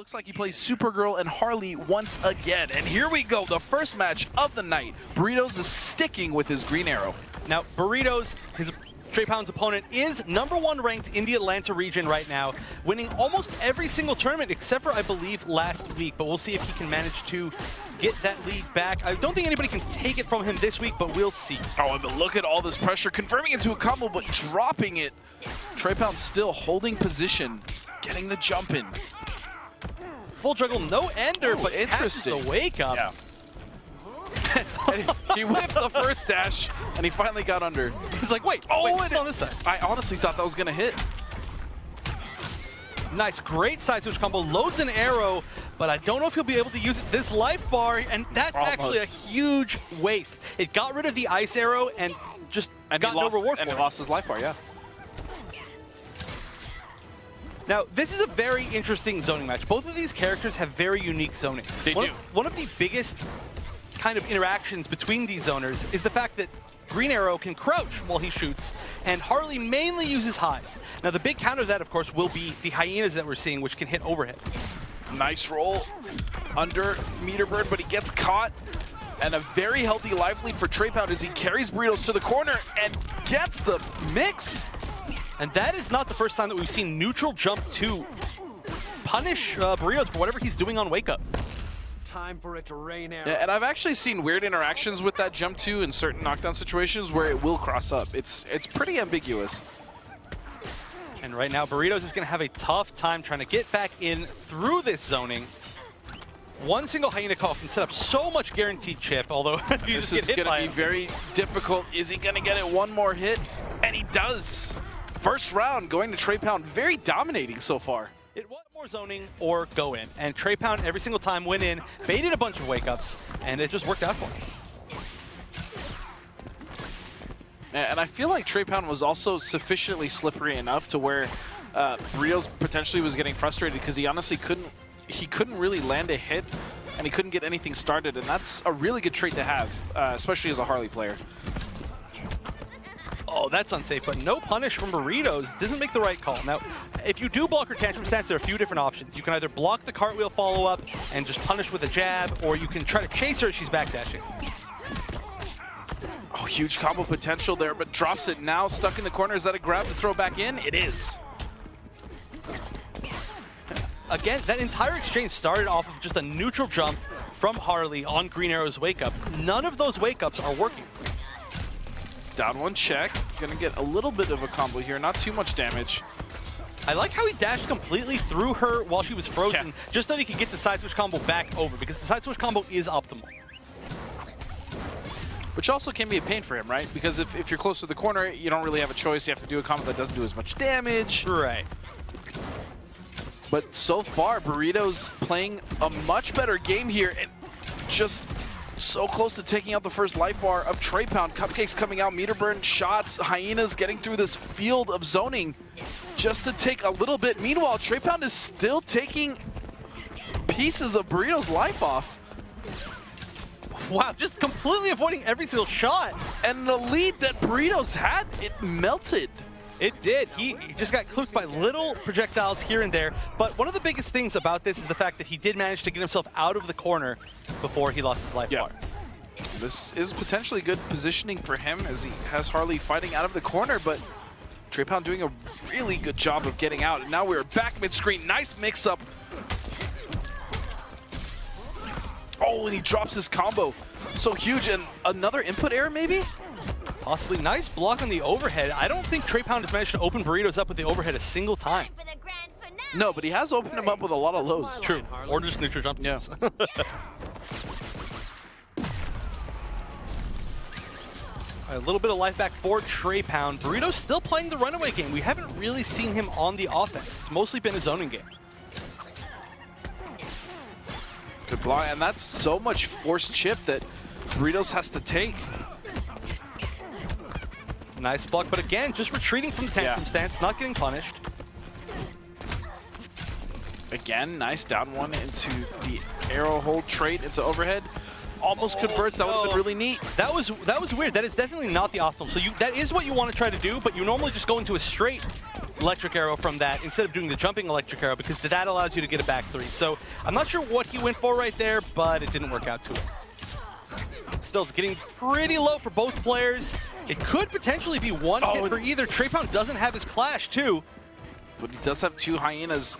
looks like he plays Supergirl and Harley once again. And here we go, the first match of the night. Burritos is sticking with his green arrow. Now, Burritos, his Trepound's opponent, is number one ranked in the Atlanta region right now, winning almost every single tournament except for, I believe, last week. But we'll see if he can manage to get that lead back. I don't think anybody can take it from him this week, but we'll see. Oh, but look at all this pressure, confirming into a combo, but dropping it. Trepound still holding position, getting the jump in. Full juggle, no ender, Oh, but interesting. the wake up. Yeah. he whipped the first dash, and he finally got under. He's like, wait, Oh, wait, it's on this side. I honestly thought that was going to hit. Nice, great side switch combo, loads an arrow, but I don't know if he'll be able to use it this life bar, and that's actually a huge waste. It got rid of the ice arrow and just And got lost, no reward and for he it. lost his life bar, yeah. Now, this is a very interesting zoning match. Both of these characters have very unique zoning. They one do. Of, one of the biggest kind of interactions between these zoners is the fact that Green Arrow can crouch while he shoots, and Harley mainly uses highs. Now, the big counter to that, of course, will be the hyenas that we're seeing, which can hit overhead. Nice roll under meter burn, but he gets caught. And a very healthy life lead for Trepound as he carries Burritos to the corner and gets the mix. And that is not the first time that we've seen neutral jump to punish uh, Burritos for whatever he's doing on Wake Up. Time for it to rain out. Yeah, and I've actually seen weird interactions with that jump two in certain knockdown situations where it will cross up. It's it's pretty ambiguous. And right now, Burritos is going to have a tough time trying to get back in through this zoning. One single Hyena Call can set up so much guaranteed chip, although you This just is going to be him- very difficult. Is he going to get it one more hit? And he does. First round going to Trepound, very dominating so far. It was more zoning or go in. And Trepound every single time went in, baited a bunch of wake ups, and it just worked out for him. And I feel like Trepound was also sufficiently slippery enough to where uh, Burritos potentially was getting frustrated because he honestly couldn't he couldn't really land a hit and he couldn't get anything started. And that's a really good trait to have, uh, especially as a Harley player. Oh, that's unsafe, but no punish from Burritos doesn't make the right call. Now, if you do block her tantrum stance, there are a few different options. You can either block the cartwheel follow-up and just punish with a jab, or you can try to chase her as she's backdashing. Oh, huge combo potential there, but drops it now. Stuck in the corner. Is that a grab to throw back in? It is. Again, that entire exchange started off of just a neutral jump from Harley on Green Arrow's wake up. None of those wake ups are working. Down one check. Gonna get a little bit of a combo here. Not too much damage. I like how he dashed completely through her while she was frozen, Yeah. just so he could get the side switch combo back over, because the side switch combo is optimal. Which also can be a pain for him, right? Because if, if you're close to the corner, you don't really have a choice. You have to do a combo that doesn't do as much damage. Right. But so far, Burrito's playing a much better game here and just so close to taking out the first life bar of Trepound. Cupcakes coming out, meter burn shots, Hyenas getting through this field of zoning just to take a little bit. Meanwhile, Trepound is still taking pieces of Burrito's life off. Wow, just completely avoiding every single shot. And the lead that Burritos had, it melted. It did. He, just got clipped by little projectiles here and there. But one of the biggest things about this is the fact that he did manage to get himself out of the corner before he lost his life Yeah. bar. This is potentially good positioning for him as he has Harley fighting out of the corner, but Trepound doing a really good job of getting out. And now we're back mid-screen. Nice mix-up. Oh, and he drops his combo. So huge. And another input error, maybe? Possibly nice block on the overhead. I don't think Trepound has managed to open burritos up with the overhead a single time. for the grand finale. No, but he has opened him up with a lot of lows. True. Or just neutral jump. Yeah. A little bit of life back for Trepound. Burrito's still playing the runaway game. We haven't really seen him on the offense. It's mostly been a zoning game. Good block. And that's so much forced chip that Burritos has to take. Nice block, but again, just retreating from the tantrum Yeah. stance, not getting punished. Again, nice down one into the arrow hold trait into overhead. Almost converts. That would have been oh, really neat. That was that was weird. That is definitely not the optimal. So you that is what you want to try to do, but you normally just go into a straight electric arrow from that instead of doing the jumping electric arrow because that allows you to get a back three. So I'm not sure what he went for right there, but it didn't work out too well. Still, it's getting pretty low for both players. It could potentially be one Oh, hit for either. Trepound doesn't have his clash too. But he does have two hyenas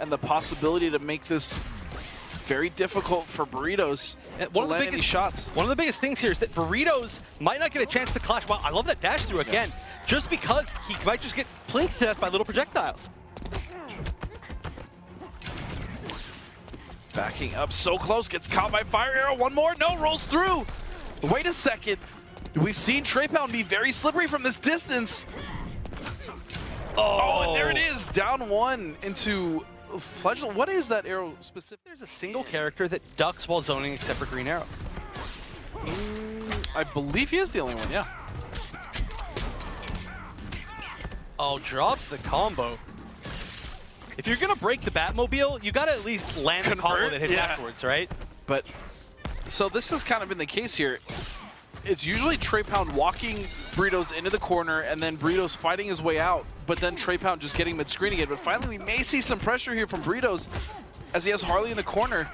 and the possibility to make this very difficult for Burritos to one of the biggest- shots. One of the biggest things here is that Burritos might not get a chance to clash. Wow, I love that dash through again. Just because he might just get plinked to death by little projectiles. Backing up so close, gets caught by Fire Arrow. One more, no, rolls through. Wait a second. We've seen Trepound be very slippery from this distance. Oh, and there it is, down one into Fledgel. What is that arrow specific? There's a single character that ducks while zoning except for Green Arrow. Mm, I believe he is the only one, yeah. Oh, drops the combo. If you're gonna break the Batmobile, you gotta at least land the combo Convert? that hit Yeah. backwards, right? But so this has kind of been the case here. It's usually Trepound walking Burritos into the corner and then Burritos fighting his way out, but then Trepound just getting mid-screen again. But finally, we may see some pressure here from Burritos as he has Harley in the corner.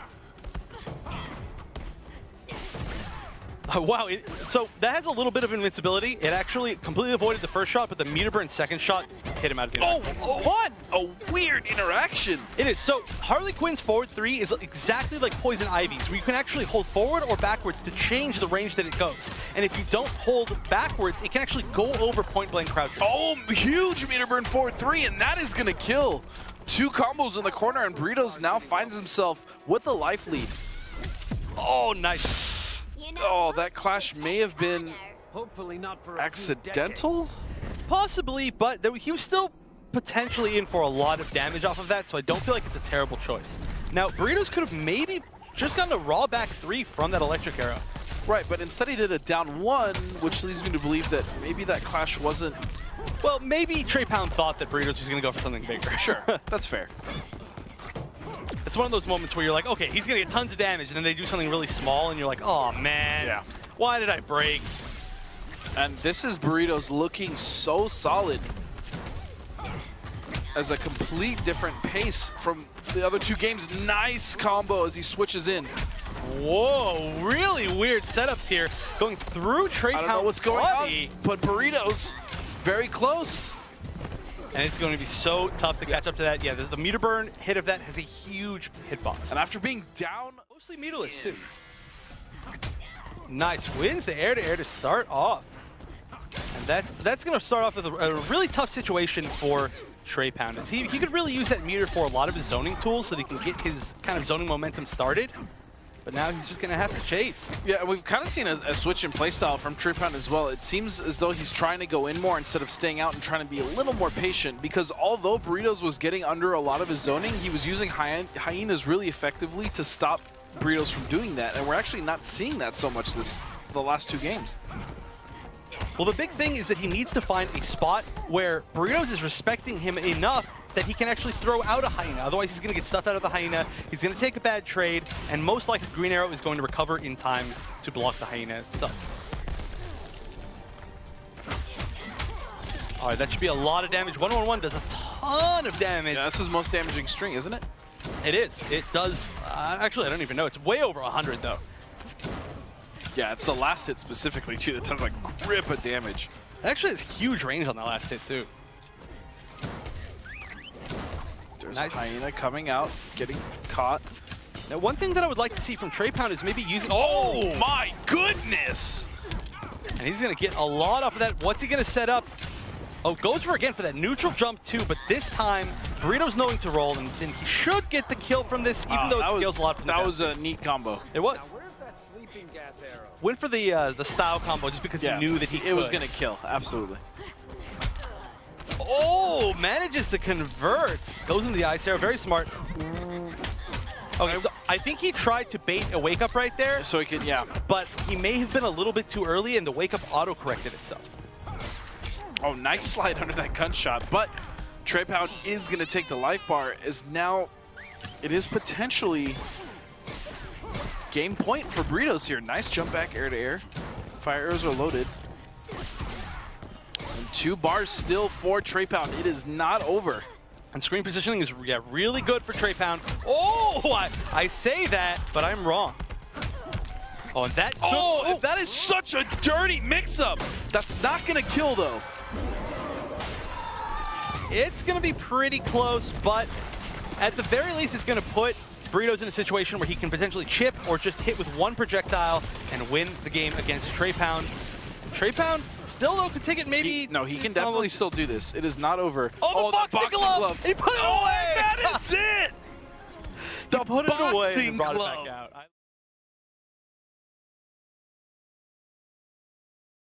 Oh, wow, it, so that has a little bit of invincibility. It actually completely avoided the first shot, but the meter burn second shot hit him out of the Oh, oh, what a weird interaction. It is. So Harley Quinn's forward three is exactly like Poison Ivy's, where you can actually hold forward or backwards to change the range that it goes. And if you don't hold backwards, it can actually go over point blank crouches. Oh, huge meter burn forward three, and that is going to kill. Two combos in the corner, and Burritos now finds himself with a life lead. Oh, nice. Oh, that clash may have been Hopefully not for accidental. Possibly, but there, he was still potentially in for a lot of damage off of that, so I don't feel like it's a terrible choice. Now, Burritos could have maybe just gotten a raw back three from that electric arrow. Right, but instead he did a down one, which leads me to believe that maybe that clash wasn't. Well, maybe Trepound thought that Burritos was going to go for something bigger. Sure, that's fair. It's one of those moments where you're like, okay, he's going to get tons of damage, and then they do something really small, and you're like, oh, man. Yeah. Why did I break? And this is Burritos looking so solid as a complete different pace from the other two games. Nice combo as he switches in. Whoa, really weird setups here. Going through Trey I don't know what's going on, but Burritos very close. And it's going to be so tough to catch up to that. Yeah, the, the meter burn hit of that has a huge hitbox. And after being down, Mostly meterless, too. Nice wins the air-to-air to start off. And that's that's going to start off with a, a really tough situation for Trepound. He, he could really use that meter for a lot of his zoning tools so that he can get his kind of zoning momentum started. But now he's just going to have to chase. Yeah, we've kind of seen a, a switch in playstyle from Trepound as well. It seems as though he's trying to go in more instead of staying out and trying to be a little more patient because although Burritos was getting under a lot of his zoning, he was using hyen hyenas really effectively to stop Burritos from doing that. And we're actually not seeing that so much this the last two games. Well, the big thing is that he needs to find a spot where Burritos is respecting him enough that he can actually throw out a hyena. Otherwise, he's going to get stuffed out of the hyena. He's going to take a bad trade, and most likely Green Arrow is going to recover in time to block the hyena itself. All right, that should be a lot of damage. 111 does a ton of damage. Yeah, that's his most damaging string, isn't it? It is. It does. Uh, actually, I don't even know. It's way over 100, though. Yeah, it's the last hit specifically too that does like grip of damage. It actually has huge range on that last hit, too. There's Nice. a hyena coming out, getting caught. Now, one thing that I would like to see from Trepound is maybe using... Oh my goodness! And he's going to get a lot off of that. What's he going to set up? Oh, goes for again for that neutral jump too, but this time Burrito's knowing to roll, and, and he should get the kill from this, even Wow, though it was, scales a lot from the That was a neat combo. It was. Now where's that sleeping gas arrow? Went for the uh, the style combo just because he knew that he it was gonna kill. Absolutely. Oh, manages to convert. Goes into the ice arrow. Very smart. Okay, so I think he tried to bait a wake up right there, So he can, yeah. but he may have been a little bit too early, and the wake up auto corrected itself. Oh, nice slide under that gunshot. But Trepound is gonna take the life bar. Is now, it is potentially game point for Burritos here. Nice jump back air to air. Fire arrows are loaded. And two bars still for Trepound. It is not over. And screen positioning is yeah, really good for Trepound. Oh, I, I say that, but I'm wrong. Oh, and that. Oh, that is such a dirty mix-up. That's not going to kill, though. It's going to be pretty close, but at the very least, it's going to put Burritos in a situation where he can potentially chip or just hit with one projectile and win the game against Trepound. Trey Pound still though could take it maybe. He- no, he can definitely still do this. It is not over. Oh, the oh, boxing boxing glove! And he put it Oh, away. that is it. The put it away boxing and brought it glove. back out. I-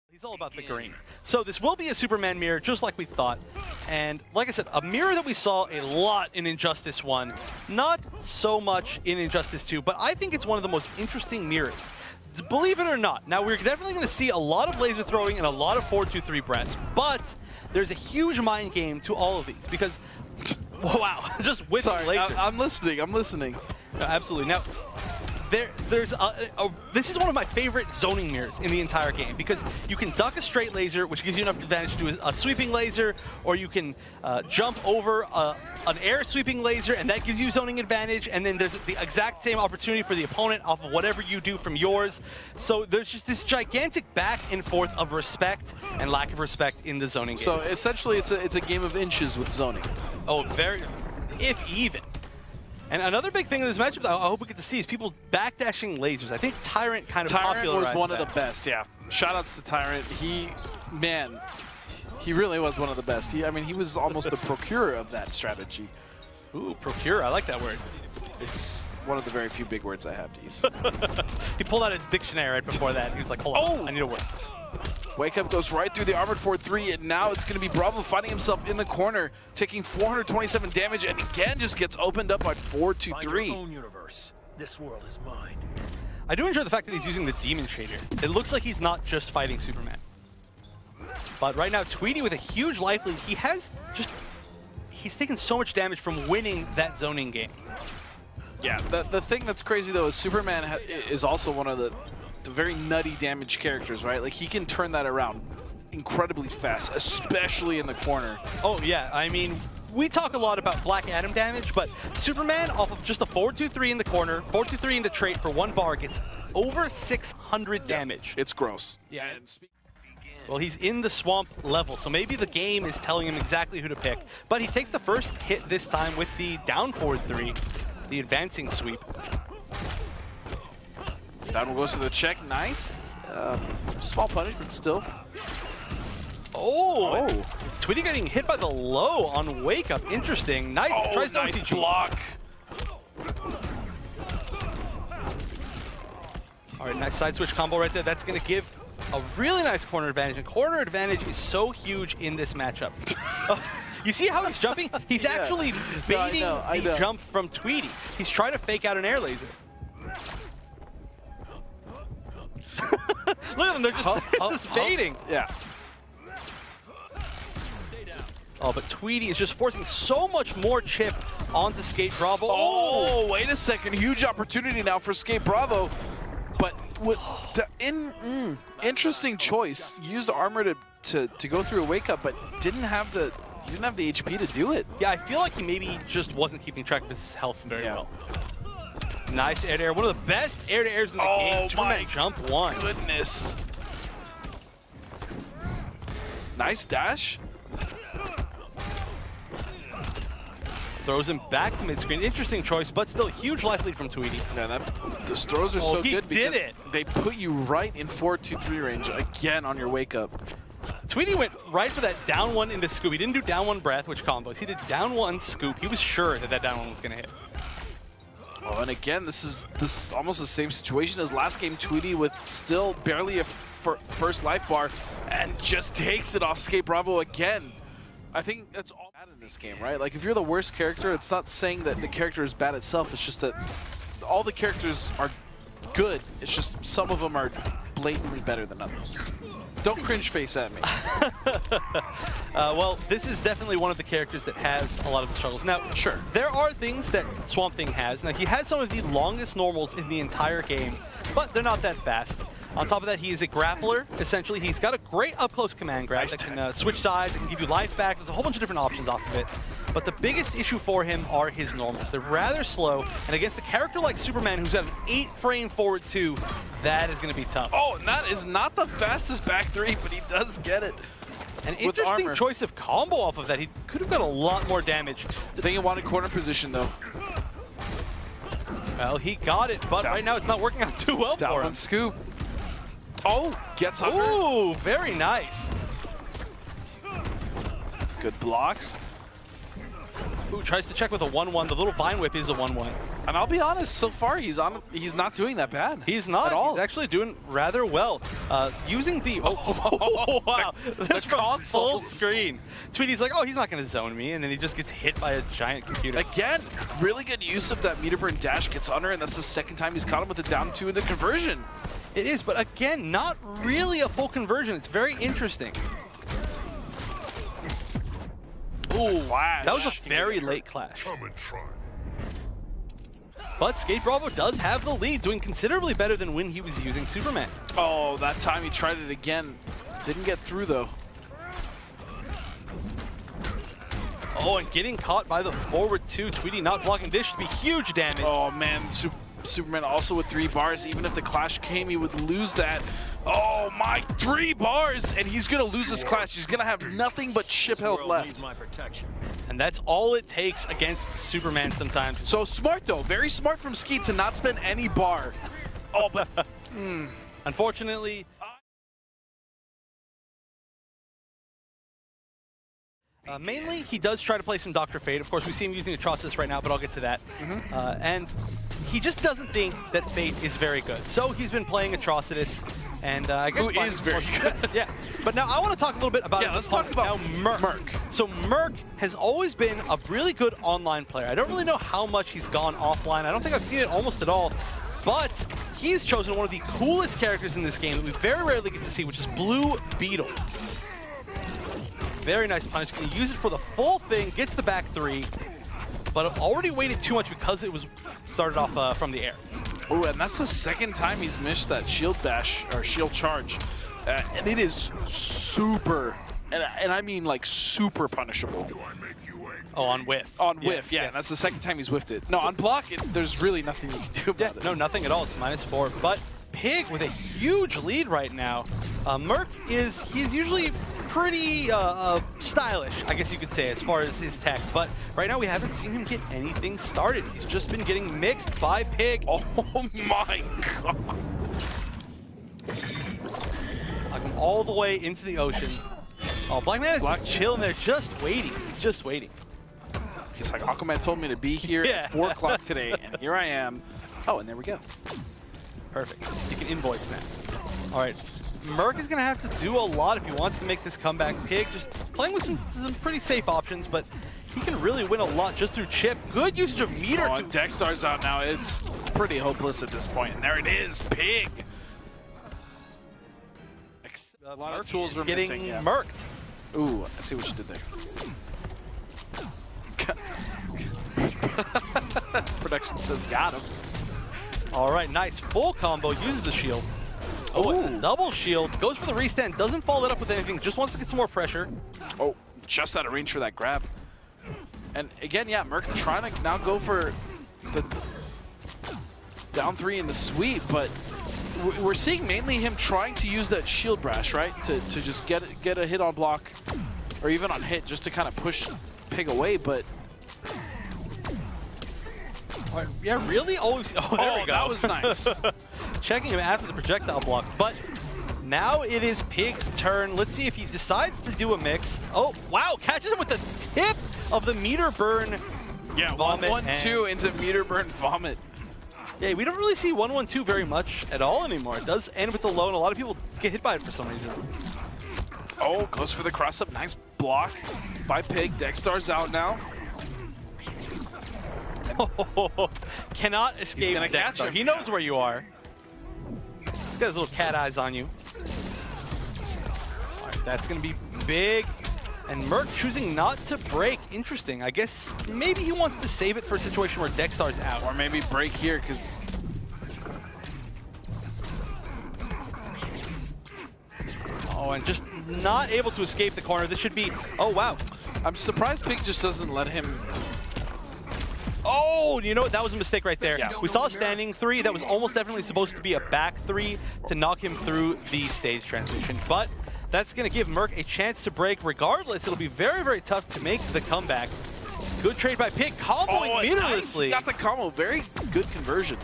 He's all about the green. So this will be a Superman mirror, just like we thought. And like I said, a mirror that we saw a lot in Injustice 1, not so much in Injustice 2, but I think it's one of the most interesting mirrors. Believe it or not. Now, we're definitely going to see a lot of laser throwing and a lot of 4-2-3 breaths, but there's a huge mind game to all of these because, wow, just whipping Sorry, laser. I, I'm listening. I'm listening. No, absolutely. Now, there, there's a, a, this is one of my favorite zoning mirrors in the entire game because you can duck a straight laser, which gives you enough advantage to do a, a sweeping laser, or you can uh, jump over a, an air sweeping laser, and that gives you zoning advantage. And then there's the exact same opportunity for the opponent off of whatever you do from yours. So there's just this gigantic back and forth of respect and lack of respect in the zoning game. So essentially, it's a it's a game of inches with zoning. Oh, very, if even. And another big thing in this matchup that I hope we get to see is people backdashing lasers. I think Tyrant kind of Tyrant was one of that. the best. Yeah. Shoutouts to Tyrant. He, man, he really was one of the best. He, I mean, he was almost the procurer of that strategy. Ooh, procure. I like that word. It's one of the very few big words I have to use. He pulled out his dictionary right before that. He was like, hold on, Oh! I need a word. Wake Up goes right through the Armored 4-3, and now it's going to be Bravo finding himself in the corner, taking 427 damage, and again just gets opened up by 4-2-3. universe. This world is mine. I do enjoy the fact that he's using the Demon Shader. It looks like he's not just fighting Superman. But right now, Tweedy with a huge life lead, he has just... He's taken so much damage from winning that zoning game. Yeah, the, the thing that's crazy though is Superman ha is also one of the, the very nutty damage characters, right? Like he can turn that around incredibly fast, especially in the corner. Oh, yeah. I mean, we talk a lot about Black Adam damage, but Superman, off of just a 4-2-3 in the corner, 4-2-3 in the trait for one bar, gets over 600 damage. It's gross. Yeah. Well, he's in the swamp level, so maybe the game is telling him exactly who to pick. But he takes the first hit this time with the down forward three, the advancing sweep. Down goes to the check. Nice. Uh, small punish, but still. Oh! Oh. Tweedy getting hit by the low on wake up. Interesting. Nice. Oh, Tries to nice block. All right, nice side switch combo right there. That's going to give a really nice corner advantage. And corner advantage is so huge in this matchup. You see how he's jumping? He's Yeah. actually No, I baiting know, I the jump from Tweedy. He's trying to fake out an air laser. Look at them, they're just, Huh? they're Huh? just Huh? baiting. Yeah. Oh, but Tweedy is just forcing so much more chip onto Skate Bravo. Oh, wait a second. Huge opportunity now for Skate Bravo. But with the in, mm, interesting choice. Used armor to, to, to go through a wake up, but didn't have the he didn't have the HP to do it. Yeah, I feel like he maybe just wasn't keeping track of his health very Yeah. well. Nice air to air. One of the best air to airs in the Oh game. My jump one. Goodness. Nice dash. Throws him back to mid screen. Interesting choice, but still huge life lead from Tweedy. Yeah, that those throws are Oh, so he good did it. they put you right in 4-2-3 range again on your wake up. Tweedy went right for that down one into scoop. He didn't do down one breath, which combos. He did down one scoop. He was sure that that down one was going to hit. Oh, and again, this is this is almost the same situation as last game. Tweedy with still barely a fir first life bar, and just takes it off Skate Bravo again. I think that's all bad in this game, right? Like if you're the worst character, it's not saying that the character is bad itself. It's just that all the characters are good. It's just some of them are blatantly better than others. Don't cringe face at me. Uh, well, this is definitely one of the characters that has a lot of the struggles. Now, Sure. there are things that Swamp Thing has. Now, he has some of the longest normals in the entire game, but they're not that fast. On top of that, he is a grappler, essentially. He's got a great up-close command grab Nice that can uh, switch sides, it can give you life back. There's a whole bunch of different options off of it. But the biggest issue for him are his normals. They're rather slow, and against a character like Superman, who's at an 8-frame forward 2, that is going to be tough. Oh, and that is not the fastest back three, but he does get it. An interesting armor. choice of combo off of that. He could have got a lot more damage. I think he wanted corner position, though. Well, he got it, but Down. right now it's not working out too well Down for him. scoop. Oh, gets under. Ooh, very nice. Good blocks. Ooh, tries to check with a 1-1. The little Vine Whip is a 1-1. And I'll be honest, so far he's on. He's not doing that bad. He's not. at all. He's actually doing rather well. Uh, using the... Oh, oh, oh wow. That's from console. full screen. Tweedy's like, oh, he's not going to zone me. And then he just gets hit by a giant computer. Again, really good use of that meter burn dash gets under, and that's the second time he's caught him with a down two in the conversion. It is, but again, not really a full conversion. It's very interesting. Ooh, flash. That was a very late clash. Come and try. But Skate Bravo does have the lead, doing considerably better than when he was using Superman. Oh, that time he tried it again. Didn't get through though. Oh, and getting caught by the forward two. Tweedy not blocking this should be huge damage. Oh man, Sup- Superman also with three bars. Even if the clash came, he would lose that. Oh my, three bars, and he's gonna lose this clash. He's gonna have nothing but ship health left. needs my protection. And that's all it takes against Superman sometimes. So smart though, very smart from Ski to not spend any bar. Oh, but Unfortunately, uh, mainly he does try to play some Dr. Fate. Of course, we see him using Atrocitus right now, but I'll get to that. Uh, and he just doesn't think that Fate is very good. So he's been playing Atrocitus, and uh, I guess Who is very good. yeah. But now I want to talk a little bit about Yeah, let's talk about now Murk. Murk. So Murk has always been a really good online player. I don't really know how much he's gone offline. I don't think I've seen it almost at all. But he's chosen one of the coolest characters in this game that we very rarely get to see, which is Blue Beetle. Very nice punish. Can use it for the full thing, gets the back three, but already waited too much because it was started off uh, from the air. Oh, and that's the second time he's missed that shield dash or shield charge. Uh, and it is super, and, and I mean like super punishable. Do I make you angry? Oh, on whiff. On Yes, whiff, yeah, yes. and that's the second time he's whiffed it. No, on block, it, there's really nothing you can do Yeah, about it. no, nothing at all. It's minus four. But Pig with a huge lead right now. Uh, Murk is, he's usually pretty uh, uh, stylish, I guess you could say, as far as his tech. But right now we haven't seen him get anything started. He's just been getting mixed by Pig. Oh my god. I come all the way into the ocean. Oh, Black Man is Black- chilling there, just waiting. He's just waiting. He's like, Aquaman told me to be here Yeah. at 4 o'clock today, and here I am. Oh, and there we go. Perfect. He can invoice now. All right. Murk is going to have to do a lot if he wants to make this comeback. Pig just playing with some, some pretty safe options, but he can really win a lot just through chip. Good usage of meter. Oh, Dex-Starr's out now. It's pretty hopeless at this point. And there it is, Pig. Uh, a lot of tools are getting missing. Yeah. murked. Ooh, I see what you did there. Production says got him. All right, nice. Full combo, uses the shield. Oh, double shield. Goes for the restand, doesn't follow it up with anything, just wants to get some more pressure. Oh, just out of range for that grab. And again, yeah, Murk trying to now go for the down three in the sweep, but we're seeing mainly him trying to use that shield brash, right? To, to just get get a hit on block or even on hit just to kind of push Pig away, but yeah, really? Oh, oh there oh, we go. that was nice. Checking him after the projectile block, but now it is Pig's turn. Let's see if he decides to do a mix. Oh, wow, catches him with the tip of the meter burn. yeah, one, Vomit one, and- two into meter burn vomit. Yeah, we don't really see 112 very much at all anymore. It does end with the low, and a lot of people get hit by it for some reason. Oh, goes for the cross up. Nice block by Pig. Dex-Starr's out now. Cannot escape gonna catch Dex-Starr. him. He knows where you are. He's got his little cat eyes on you. All right, that's going to be big. And Murk choosing not to break. Interesting. I guess maybe he wants to save it for a situation where Dex-Starr's out. Or maybe break here, because Oh, and just not able to escape the corner. This should be, oh wow. I'm surprised Pig just doesn't let him. Oh, you know what? That was a mistake right there. Yeah. We saw a standing three. That was almost definitely supposed to be a back three to knock him through the stage transition. But that's going to give Murk a chance to break. Regardless, it'll be very, very tough to make the comeback. Good trade by Pig, comboing Oh, nice. meterlessly. He got the combo. Very good conversion.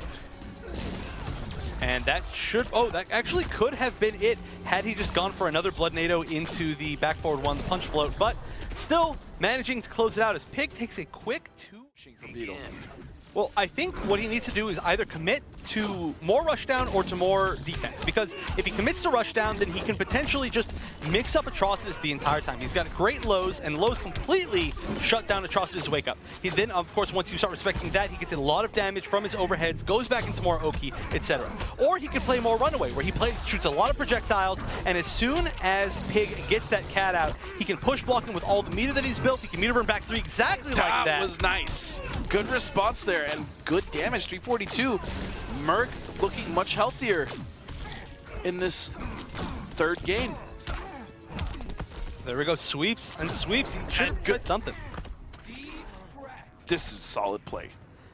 And that should, oh, that actually could have been it had he just gone for another Blood Nado into the back forward one, the punch float. But still managing to close it out as Pig takes a quick two. Well, I think what he needs to do is either commit to more rushdown or to more defense. Because if he commits to rushdown, then he can potentially just mix up Atrocitus the entire time. He's got great lows, and lows completely shut down Atrocitus' wake up. He then, of course, once you start respecting that, he gets a lot of damage from his overheads, goes back into more Oki, etc. Or he can play more runaway, where he plays, shoots a lot of projectiles, and as soon as Pig gets that cat out, he can push block him with all the meter that he's built. He can meter burn back three exactly like That that. was nice. Good response there and good damage. 342. Murk looking much healthier in this third game. There we go, sweeps and sweeps. Should good- something. This is solid play.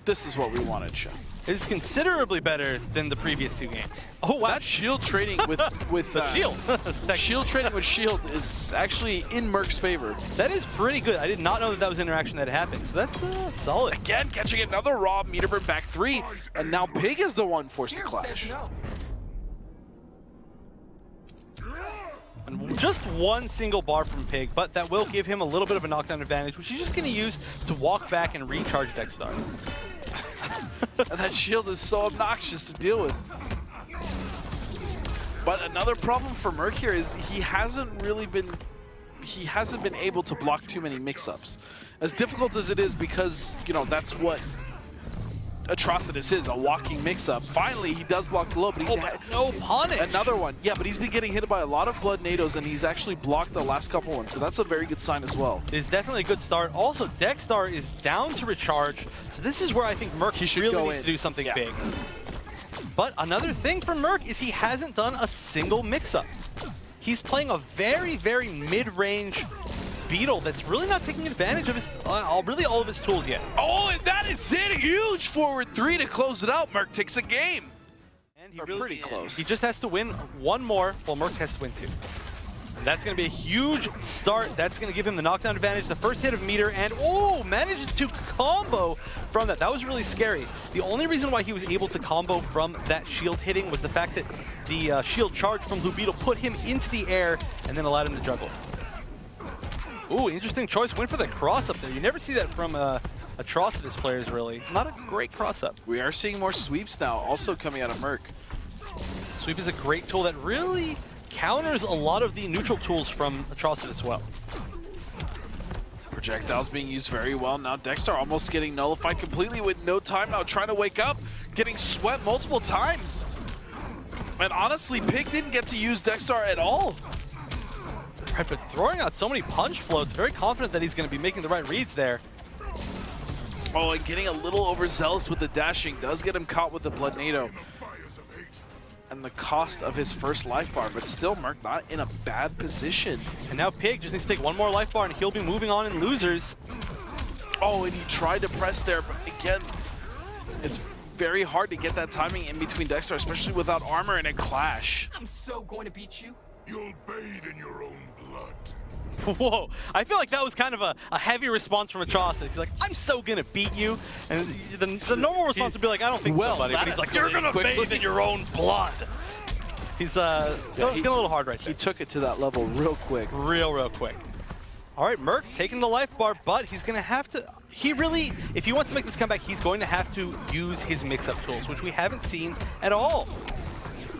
This is what we wanted, Sha. It's considerably better than the previous two games. Oh wow, That shield trading with with the uh, shield. that, Shield trading with shield is actually in Murk's favor. that is pretty good. I did not know that that was an interaction that happened. So that's uh, solid. Again, catching another raw meter burn back three, and now Pig is the one forced to clash. And just one single bar from Pig, but that will give him a little bit of a knockdown advantage, which he's just going to use to walk back and recharge Dex-Starr. And that shield is so obnoxious to deal with. But another problem for Murk here is he hasn't really been he hasn't been able to block too many mix-ups. As difficult as it is because, you know, that's what Atrocitus is, a walking mix-up. Finally, he does block the low, but he Oh, but no punish. Another one. Yeah, but he's been getting hit by a lot of blood nados, and he's actually blocked the last couple ones, so that's a very good sign as well. is definitely a good start. Also, Dex-Starr is down to recharge, so this is where I think Murk should really go needs in. to do something Yeah. big. But another thing for Murk is he hasn't done a single mix-up. He's playing a very, very mid-range Beetle that's really not taking advantage of his, uh, really all of his tools yet. Oh, and that is it! Huge forward three to close it out. Murk takes a game. And he really- pretty close. He just has to win one more, while Murk has to win two. And that's going to be a huge start. That's going to give him the knockdown advantage. The first hit of meter, and oh, manages to combo from that. That was really scary. The only reason why he was able to combo from that shield hitting was the fact that the uh, shield charge from Blue Beetle put him into the air and then allowed him to juggle. Ooh, interesting choice. Went for the cross up there. You never see that from uh, Atrocitus players, really. Not a great cross up. We are seeing more sweeps now, also coming out of Murk. Sweep is a great tool that really counters a lot of the neutral tools from Atrocitus as well. Projectiles being used very well. Now Dex-Starr almost getting nullified completely with no timeout, trying to wake up, getting swept multiple times. And honestly, Pig didn't get to use Dex-Starr at all. Right, but throwing out so many punch floats, very confident that he's going to be making the right reads there. Oh, and getting a little overzealous with the dashing does get him caught with the Blood Nado. And the cost of his first life bar, but still Murk not in a bad position. And now Pig just needs to take one more life bar and he'll be moving on in losers. Oh, and he tried to press there, but again, it's very hard to get that timing in between Dex-Starr, especially without armor and a clash. I'm so going to beat you. You'll bathe in your own blood. Whoa, I feel like that was kind of a, a heavy response from Atrocitus. He's like, I'm so going to beat you. And the, the normal response would be like, I don't think Well, so, buddy. that But he's like, you're going to quickly. bathe in your own blood. He's uh, going, he- getting a little hard right He took it to that level real quick. real, real quick. All right, Murk taking the life bar, but he's going to have to... He really, if he wants to make this comeback, he's going to have to use his mix-up tools, which we haven't seen at all.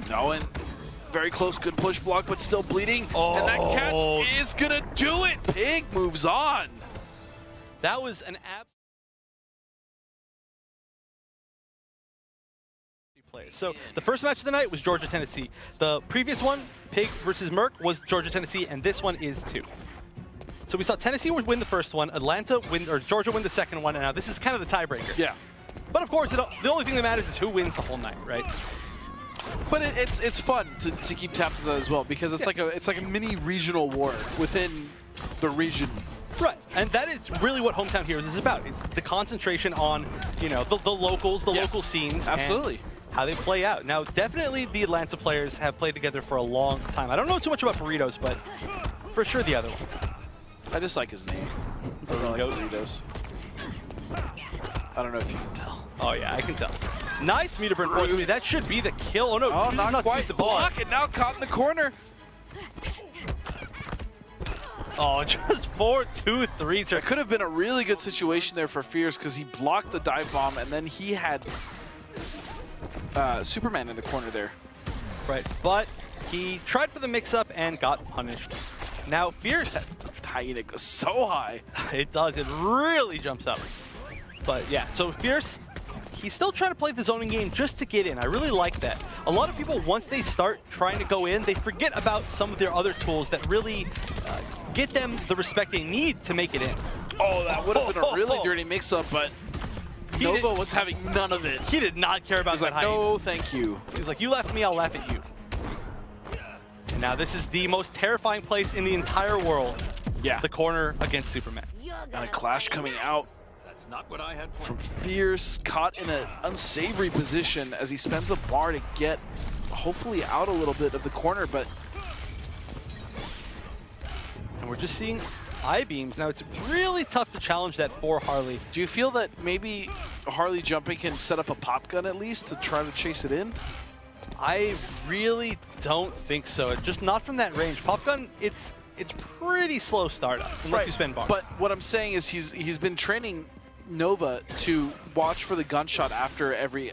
No, and very close, good push block, but still bleeding. Oh. And that Oh. catch is gonna do it. Pig moves on. That was an ab... Players. So the first match of the night was Georgia Tennessee. The previous one, Pig versus Murk, was Georgia Tennessee, and this one is too. So we saw Tennessee win the first one, Atlanta win or Georgia win the second one, and now this is kind of the tiebreaker. Yeah. But of course, it, the only thing that matters is who wins the whole night, right? But it, it's it's fun to, to keep tabs on that as well because it's Yeah. like a it's like a mini regional war within the region. Right, and that is really what Hometown Heroes is about. It's the concentration on, you know, the, the locals, the Yeah. local scenes, and Absolutely. how they play out. Now, definitely the Atlanta players have played together for a long time. I don't know too much about Burritos, but for sure the other one. I just like his name. Like Burritos? Burritos. I don't know if you can tell. Oh yeah, I can tell. Nice meter burn forward three. That should be the kill. Oh no, Oh, not, did not quite. the bar. Block and now caught in the corner. Oh, just four, two, three. It could have been a really good situation there for Fierce because he blocked the dive bomb and then he had uh, Superman in the corner there. Right, but he tried for the mix-up and got punished. Now, Fierce, Hyena goes so high. it does. It really jumps up. But yeah, so Fierce, he's still trying to play the zoning game just to get in. I really like that. A lot of people, once they start trying to go in, they forget about some of their other tools that really uh, get them the respect they need to make it in. Oh, that would have been a really dirty mix-up, but He Nova did- was having none of it. He did not care about He's that like, hyena. no, thank you. He's like, you left me, I'll laugh at you. And now this is the most terrifying place in the entire world. Yeah. The corner against Superman. And a clash coming out That's not what I had from Fierce, caught in an unsavory position as he spends a bar to get hopefully out a little bit of the corner, but And we're just seeing I-beams. Now it's really tough to challenge that for Harley. do you feel that maybe Harley jumping can set up a pop gun at least to try to chase it in? I really don't think so. Just not from that range. Pop gun, it's it's pretty slow startup unless you spend bar. But what I'm saying is he's he's been training Nova to watch for the gunshot after every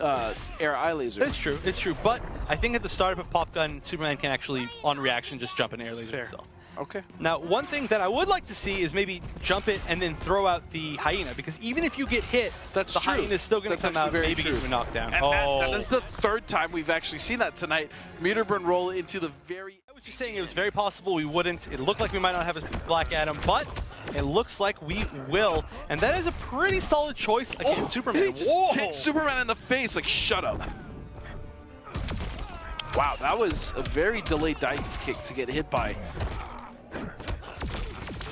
uh, air eye laser. it's true, it's true. But I think at the startup of a Pop Gun, Superman can actually, on reaction, just jump an air laser Fair. himself. Okay. Now, one thing that I would like to see is maybe jump it and then throw out the hyena, because even if you get hit, That's the true. hyena is still going to come actually out, very maybe true. give you a knockdown. And oh, that, that is the third time we've actually seen that tonight. Meterburn roll into the very I was just saying it was very possible we wouldn't. It looked like we might not have a Black Adam, but it looks like we will, and that is a pretty solid choice oh, against Superman. Oh, He just Whoa! hit Superman in the face, like, shut up. Wow, that was a very delayed dive kick to get hit by.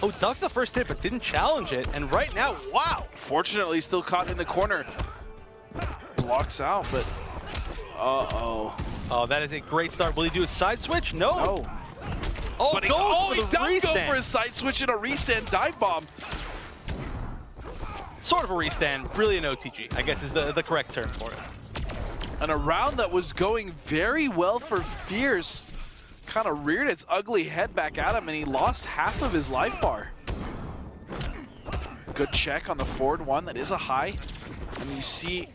Oh, ducked the first hit, but didn't challenge it, and right now, wow! Fortunately, still caught in the corner. Blocks out, but uh-oh. Oh, that is a great start. Will he do a side switch? No. Oh, Oh, but he, oh, for he does go for a side switch and a restand dive bomb. Sort of a restand, really an OTG, I guess is the, the correct term for it. And a round that was going very well for Fierce kind of reared its ugly head back at him and he lost half of his life bar. Good check on the forward one. That is a high. And you see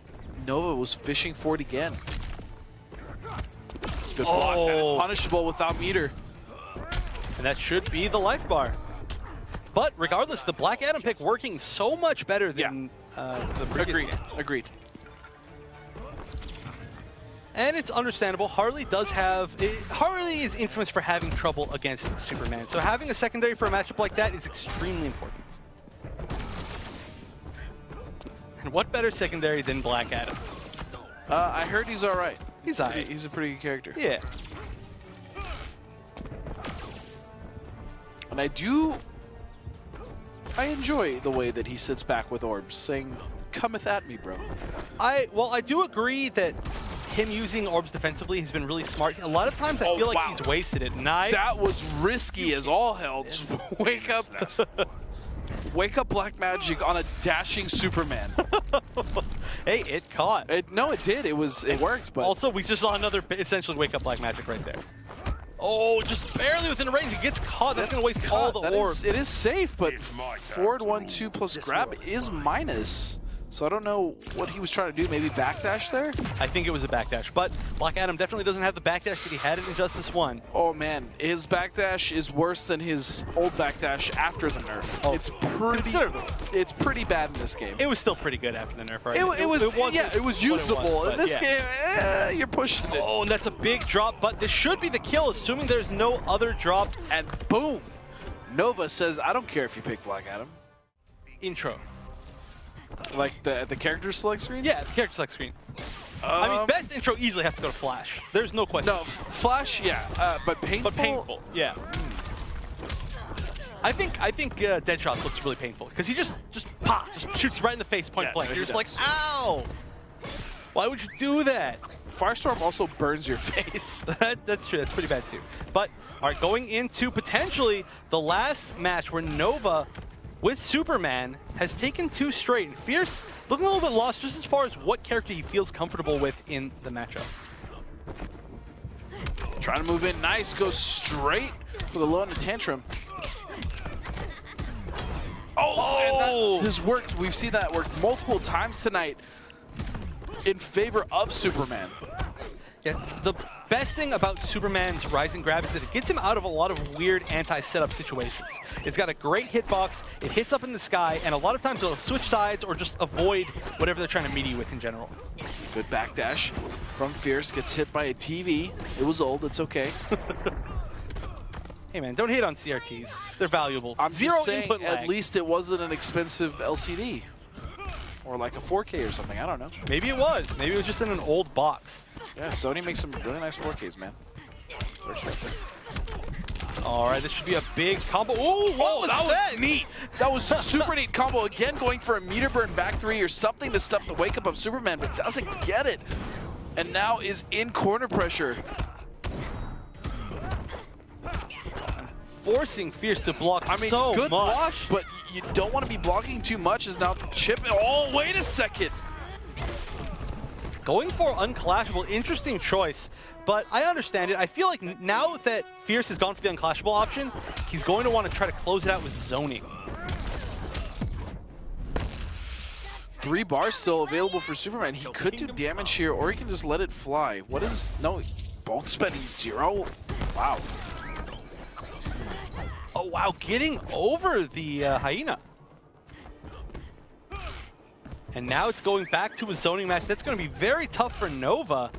Nova was fishing for it again. Good block. That is Oh. punishable without meter. And that should be the life bar. But regardless, the Black Adam pick working so much better than uh, the previous Agreed. game. Agreed. And it's understandable. Harley does have. eh, Harley is infamous for having trouble against Superman. So having a secondary for a matchup like that is extremely important. And what better secondary than Black Adam? Uh, I heard he's all right. He's alright. He's a pretty good character. Yeah. And I do. I enjoy the way that he sits back with orbs, saying, "Cometh at me, bro." I well, I do agree that him using orbs defensively has been really smart. A lot of times I Oh, feel like wow. he's wasted it. Nice. That was risky as all hell. Just wake up, wake up, Black Magic on a dashing Superman. hey, it caught. It, no, it did. It was. It worked, but Also, we just saw another essentially wake up black magic right there. Oh, just barely within range. It gets caught. That's, gonna waste all the That is- orbs. it is safe, but It's my turn forward 1-2 plus This grab is is mine. minus. So I don't know what he was trying to do. Maybe backdash there. I think it was a backdash, but Black Adam definitely doesn't have the backdash that he had in Injustice 1. Oh man, his backdash is worse than his old backdash after the nerf. Oh, it's pretty. It's pretty bad in this game. It was still pretty good after the nerf, right? It, it was, wasn't yeah, it was usable. was, in this yeah. game, eh, you're pushing it. Oh, and that's a big drop, but this should be the kill, assuming there's no other drop. And boom, Nova says, "I don't care if you pick Black Adam." Intro. Like the the character select screen. Yeah, the character select screen. I mean, Um, best intro easily has to go to Flash. There's no question. No, Flash, yeah, uh, but painful. But painful, yeah. I think I think uh, Deadshot looks really painful because he just just pop, just shoots right in the face, point Yeah, blank. You're just like, ow! Why would you do that? Firestorm also burns your face. that, that's true. That's pretty bad too. But all right, going into potentially the last match where Nova with Superman has taken two straight. And Fierce looking a little bit lost just as far as what character he feels comfortable with in the matchup. Trying to move in nice, goes straight for the low in the tantrum. Oh, and that oh! has worked. We've seen that work multiple times tonight in favor of Superman. Yeah, the best thing about Superman's Rising Grab is that it gets him out of a lot of weird anti-setup situations. It's got a great hitbox, it hits up in the sky, and a lot of times it'll switch sides or just avoid whatever they're trying to meet you with in general. Good backdash from Fierce, gets hit by a TV. It was old, it's okay. Hey man, don't hate on CRTs. They're valuable. I'm Zero saying, input lag. at least it wasn't an expensive LCD. Or like a 4K or something, I don't know. Maybe it was. Maybe it was just in an old box. Yeah, Sony makes some really nice 4Ks, man. All right, this should be a big combo. Ooh, what was that that? was neat. That was a super neat combo. Again, going for a meter burn back three or something to stop the wake up of Superman, but doesn't get it. And now is in corner pressure. Forcing Fierce to block I mean, so good much. blocks, but you don't want to be blocking too much. Is now Chip. Oh, wait a second. Going for unclashable, interesting choice, but I understand it. I feel like now that Fierce has gone for the unclashable option, he's going to want to try to close it out with zoning. Three bars still available for Superman. He could do damage here, or he can just let it fly. What is no? Both spending zero. Wow. Oh wow, getting over the uh, hyena. And now it's going back to a zoning match. That's going to be very tough for Nova.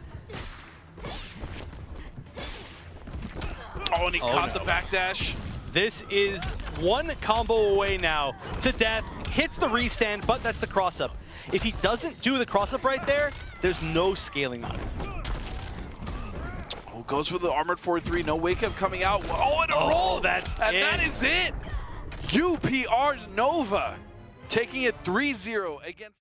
Oh, and he Oh, caught no. the backdash. This is one combo away now to death. Hits the restand, but that's the cross up. If he doesn't do the cross up right there, there's no scaling on it. Goes for the armored 4-3. No wake up coming out. Oh, and a Oh, roll. that's and it. that is it. UPR Nova taking it 3-0 against.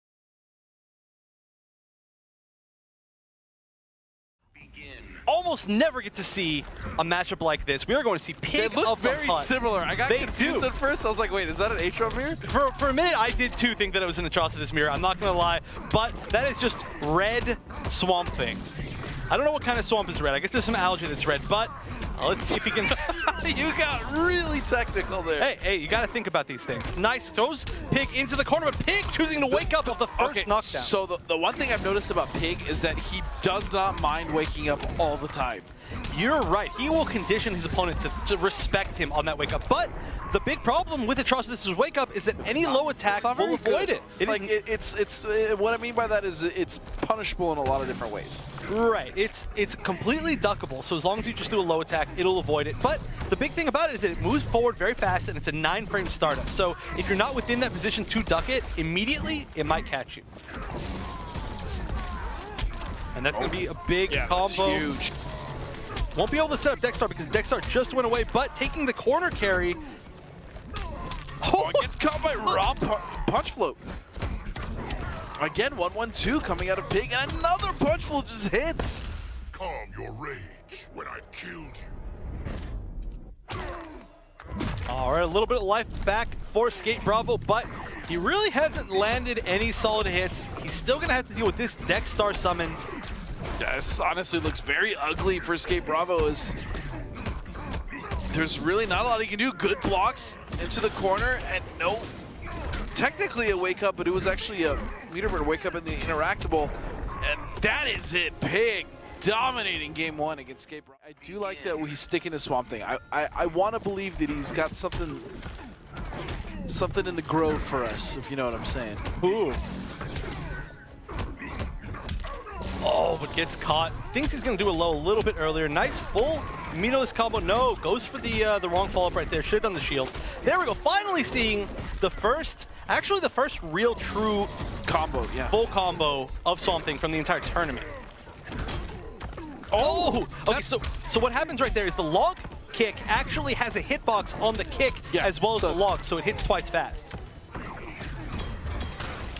Almost never get to see a matchup like this. We are going to see They look the very Hunt. similar. I got They confused do. at first. I was like, wait, is that an H-Drum mirror? For, for a minute, I did too think that it was an Atrocitus mirror. I'm not going to lie. But that is just red Swamp Thing. I don't know what kind of swamp is red. I guess there's some algae that's red, but let's see if he can... you got really technical there. hey, hey, you got to think about these things. Nice. Throws Pig into the corner, but Pig choosing to wake up off the first Okay, knockdown. so the, the one thing I've noticed about Pig is that he does not mind waking up all the time. You're right. He will condition his opponent to, to respect him on that wake up. But the big problem with Atrocitus' wake up is that any low attack will avoid it. It like it, it's it's uh, what I mean by that is it's punishable in a lot of different ways. Right. It's it's completely duckable. So as long as you just do a low attack, it'll avoid it. But the big thing about it is that it moves forward very fast and it's a nine frame startup. So if you're not within that position to duck it, immediately it might catch you. And that's going to be a big combo. huge. Won't be able to set up Dex-Starr because Dex-Starr just went away, but taking the corner carry. Oh, it gets caught by raw punch float. Again, 1-1-2 coming out of Pig, and another punch float just hits. Calm your rage when I killed you. All right, a little bit of life back for Skate Bravo, but he really hasn't landed any solid hits. He's still going to have to deal with this Dex-Starr summon. This honestly looks very ugly for Skate Bravo as there's really not a lot he can do. Good blocks into the corner and no, technically a wake up, but it was actually a meter burn wake up in the interactable. And that is it, Pig dominating game one against Escape I do like that he's sticking to Swamp Thing. I, I, I want to believe that he's got something something in the grove for us, if you know what I'm saying. Ooh. Oh, but gets caught. Thinks he's going to do a low a little bit earlier. Nice full meterless combo. No, goes for the uh, the wrong follow-up right there. Should have done the shield. There we go. Finally seeing the first, actually the first real true combo, yeah. full combo of Swamp Thing from the entire tournament. Oh, oh okay. So, so what happens right there is the log kick actually has a hitbox on the kick Yeah, as well as so- the log, so it hits twice fast.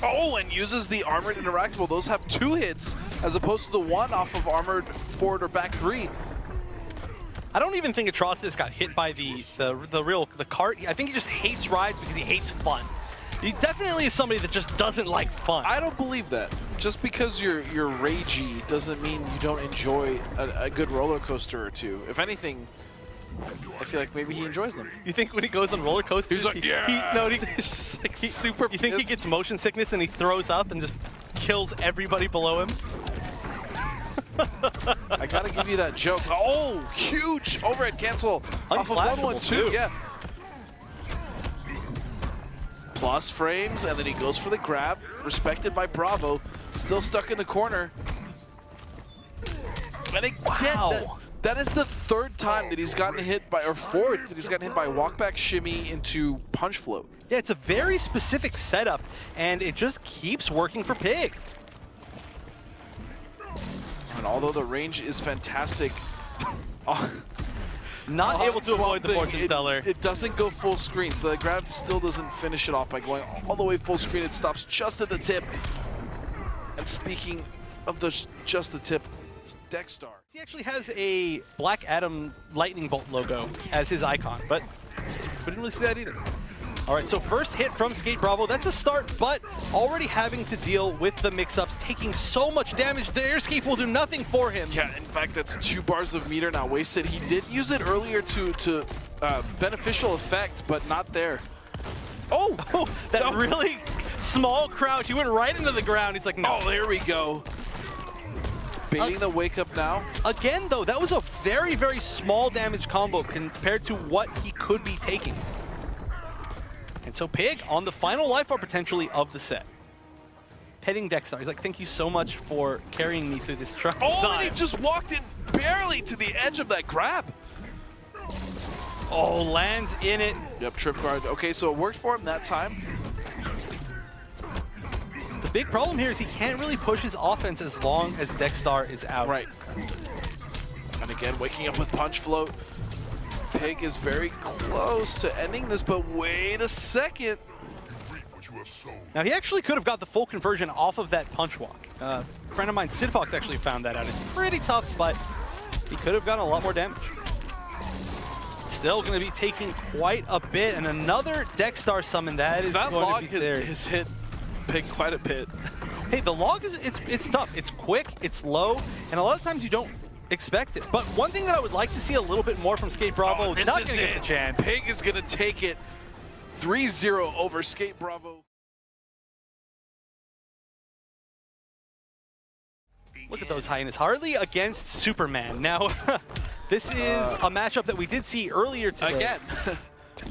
Oh, and uses the armored interactable. Those have two hits as opposed to the one off of armored forward or back three. I don't even think Atrocitus got hit by the, the the real the cart. I think he just hates rides because he hates fun. He definitely is somebody that just doesn't like fun. I don't believe that. Just because you're you're ragey doesn't mean you don't enjoy a, a good roller coaster or two. If anything, I feel like maybe he enjoys them. you think when he goes on roller coasters, He's like, he, "Yeah." he, no, he, He's just like he- super. You think he gets motion sickness and he throws up and just kills everybody below him? I gotta give you that joke. Oh, huge overhead cancel off of one one two. too. Yeah. Plus frames, and then he goes for the grab. Respected by Bravo. Still stuck in the corner. And again, Wow. that, that is the third time that he's gotten hit by, or fourth that he's gotten hit by walk back shimmy into punch float. Yeah, it's a very specific setup, and it just keeps working for Pig. And although the range is fantastic, oh, Not uh, able to avoid the fortune it, teller. It doesn't go full screen, so the grab still doesn't finish it off by going all the way full screen. It stops just at the tip. And speaking of the just the tip, it's Dex-Starr. He actually has a Black Adam lightning bolt logo as his icon, but we didn't really see that either. All right, so first hit from Skate Bravo. That's a start, but already having to deal with the mix-ups, taking so much damage. The airscape will do nothing for him. Yeah, in fact, that's two bars of meter now wasted. He did use it earlier to to uh, beneficial effect, but not there. Oh, Oh, that No. really small crouch. He went right into the ground. He's like, no. oh, there we go. Baiting the wake up now. Again, though, that was a very, very small damage combo compared to what he could be taking. And so Pig on the final life bar potentially of the set. Petting Dexter. He's like, thank you so much for carrying me through this trial. Oh, and he just walked in barely to the edge of that grab. Oh, lands in it. Yep, trip guard. Okay, so it worked for him that time. The big problem here is he can't really push his offense as long as Dex-Starr is out. Right. And again, waking up with punch float. Pig is very close to ending this, but wait a second. Reap what you have sown. Now, he actually could have got the full conversion off of that punch walk. Uh, a friend of mine, Sid Fox, actually found that out. It's pretty tough, but he could have gotten a lot more damage. Still going to be taking quite a bit, and another Dex-Starr summon that is That going log to be has, there. has hit Pig quite a bit. Hey, the log is it's it's tough. It's quick, it's low, and a lot of times you don't expect it. But one thing that I would like to see a little bit more from Skate Bravo, Oh, not is going to get the chance. Pig is going to take it 3-0 over Skate Bravo. Look at those hyenas. Harley against Superman. Now, this is a matchup that we did see earlier today. Again.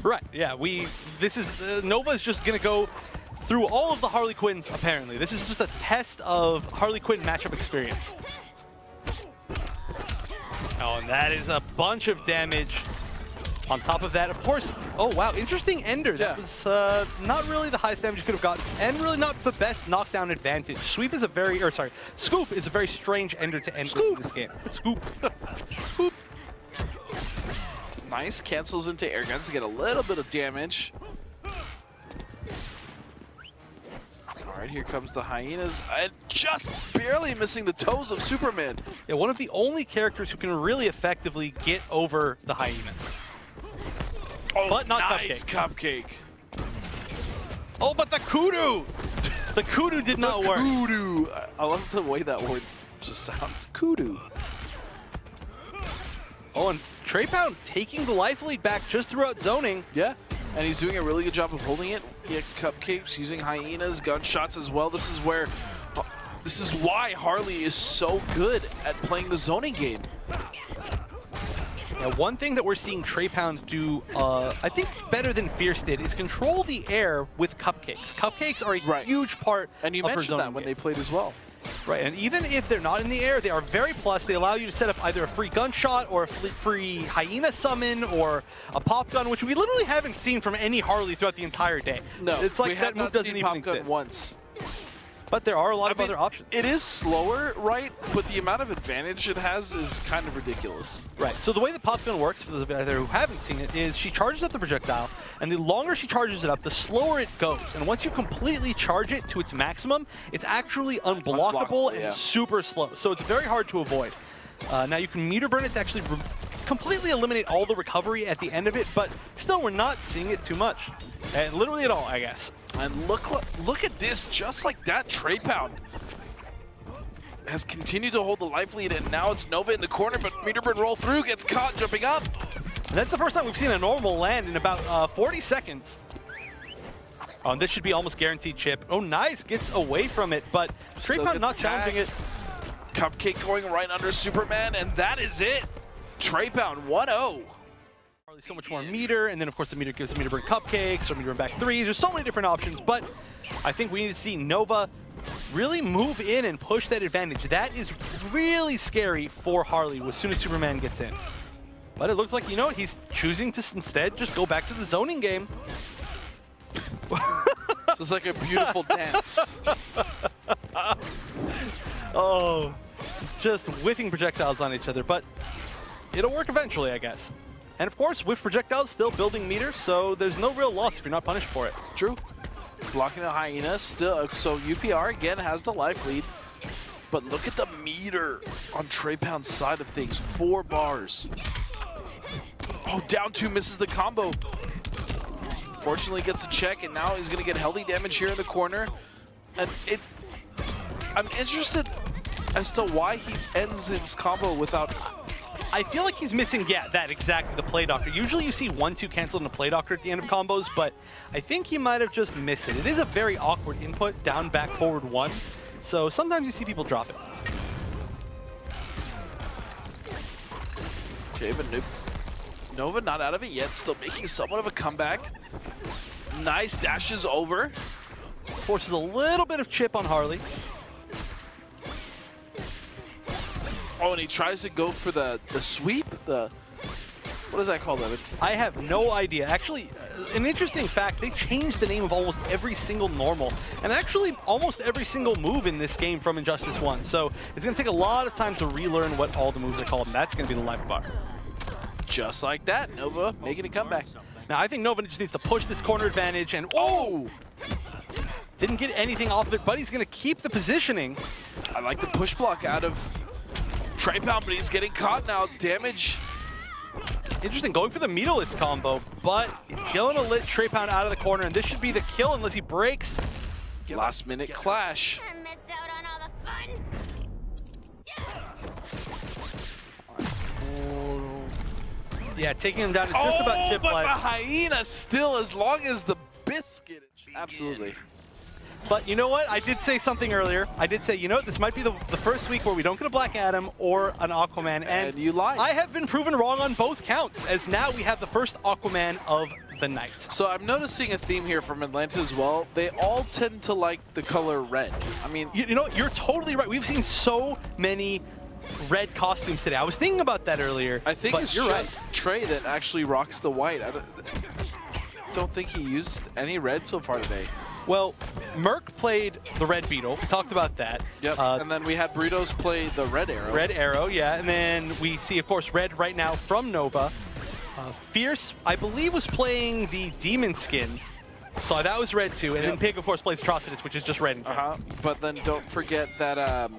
Right. Yeah. We. This is uh, Nova's just gonna go through all of the Harley Quinns. Apparently, this is just a test of Harley Quinn matchup experience. Oh, and that is a bunch of damage. On top of that, of course. Oh wow, interesting ender. That Yeah. was uh, not really the highest damage you could have gotten, and really not the best knockdown advantage. Sweep is a very, or sorry, scoop is a very strange ender to end in Scoop. this game. Scoop. nice. Cancels into air guns to get a little bit of damage. All right, here comes the hyenas. And just barely missing the toes of Superman. Yeah, one of the only characters who can really effectively get over the hyenas. Oh, But not nice cupcakes. cupcake. Oh, but the kudu! The kudu did not work. Kudu. I- love the way that word just sounds. Kudu. Oh, and Trepound taking the life lead back just throughout zoning. Yeah, and he's doing a really good job of holding it. EX Cupcakes using hyenas, gunshots as well. This is where, this is why Harley is so good at playing the zoning game. Now, one thing that we're seeing Trepound do, uh, I think better than Fierce did, is control the air with cupcakes. Cupcakes are a Right. huge part And you mentioned that when game. they played as well. Right, and even if they're not in the air, they are very plus. They allow you to set up either a free gunshot or a free hyena summon or a pop gun, which we literally haven't seen from any Harley throughout the entire day. No, it's like that move doesn't even exist. once. But there are a lot I of mean, other options. It is slower, right? But the amount of advantage it has is kind of ridiculous. Right. So the way that Pop Gun works, for those of you out there who haven't seen it, is she charges up the projectile, and the longer she charges it up, the slower it goes. And once you completely charge it to its maximum, it's actually unblockable Unblockable, and yeah. super slow. So it's very hard to avoid. Uh, now you can meter burn it to actually completely eliminate all the recovery at the end of it, but still we're not seeing it too much. And literally at all, I guess. And look, look at this, just like that, Trepound has continued to hold the life lead, and now it's Nova in the corner, but Meterburn roll through, gets caught jumping up. And that's the first time we've seen a normal land in about uh, 40 seconds. Oh, and this should be almost guaranteed chip. Oh, nice. Gets away from it, but Trepound not challenging it. Cupcake going right under Superman, and that is it. Trepound oh. 1-0. Harley so much more meter, and then of course the meter gives meter burn cupcakes or meter burn back threes. There's so many different options, but I think we need to see Nova really move in and push that advantage. That is really scary for Harley as soon as Superman gets in. But it looks like, you know what, he's choosing to instead just go back to the zoning game. This is like a beautiful dance. Oh, just whiffing projectiles on each other, but it'll work eventually, I guess. And of course, with projectiles still building meters, so there's no real loss if you're not punished for it. True. Blocking the hyena still. So UPR again has the life lead. But look at the meter on Trepound's side of things. Four bars. Oh, down two misses the combo. Fortunately gets a check, and now he's going to get healthy damage here in the corner. And it, I'm interested as to why he ends his combo without. I feel like he's missing, yeah, that exactly, the play doctor. Usually you see one, two canceled in a play doctor at the end of combos, but I think he might have just missed it. It is a very awkward input, down, back, forward, one. So sometimes you see people drop it. Javen Noob. Nova not out of it yet, still making somewhat of a comeback. Nice dashes over. Forces a little bit of chip on Harley. Oh, and he tries to go for the, the sweep, the, what is that called, Evan? I have no idea. Actually, uh, an interesting fact, they changed the name of almost every single normal, and actually almost every single move in this game from Injustice 1. So it's going to take a lot of time to relearn what all the moves are called, and that's going to be the life bar. Just like that, Nova making a comeback. Now, I think Nova just needs to push this corner advantage, and oh! Didn't get anything off of it, but he's going to keep the positioning. I like the push block out of Trepound, but he's getting caught now. Damage. Interesting, going for the meterless combo, but he's killing a lit Trepound out of the corner, and this should be the kill unless he breaks. Last minute clash. I miss out on all the fun. Yeah, taking him down is just about Oh, chip but the hyena still as long as the biscuit. Absolutely. But you know what? I did say something earlier. I did say, you know what? This might be the, the first week where we don't get a Black Adam or an Aquaman. And, And you lied. I have been proven wrong on both counts, as now we have the first Aquaman of the night. So I'm noticing a theme here from Atlanta as well. They all tend to like the color red. I mean, You, you know, you're totally right. We've seen so many red costumes today. I was thinking about that earlier. I think it's you're just right. Trey that actually rocks the white. I don't, don't think he used any red so far today. Well, Murk played the Red Beetle. We talked about that. Yep. Uh, and then we had Burritos play the red arrow. Red Arrow, yeah. And then we see, of course, Red right now from Nova. Uh, Fierce, I believe, was playing the Demon Skin. So that was red too. And then Pig, of course, plays Atrocitus, which is just red. Uh huh. But then don't forget that um,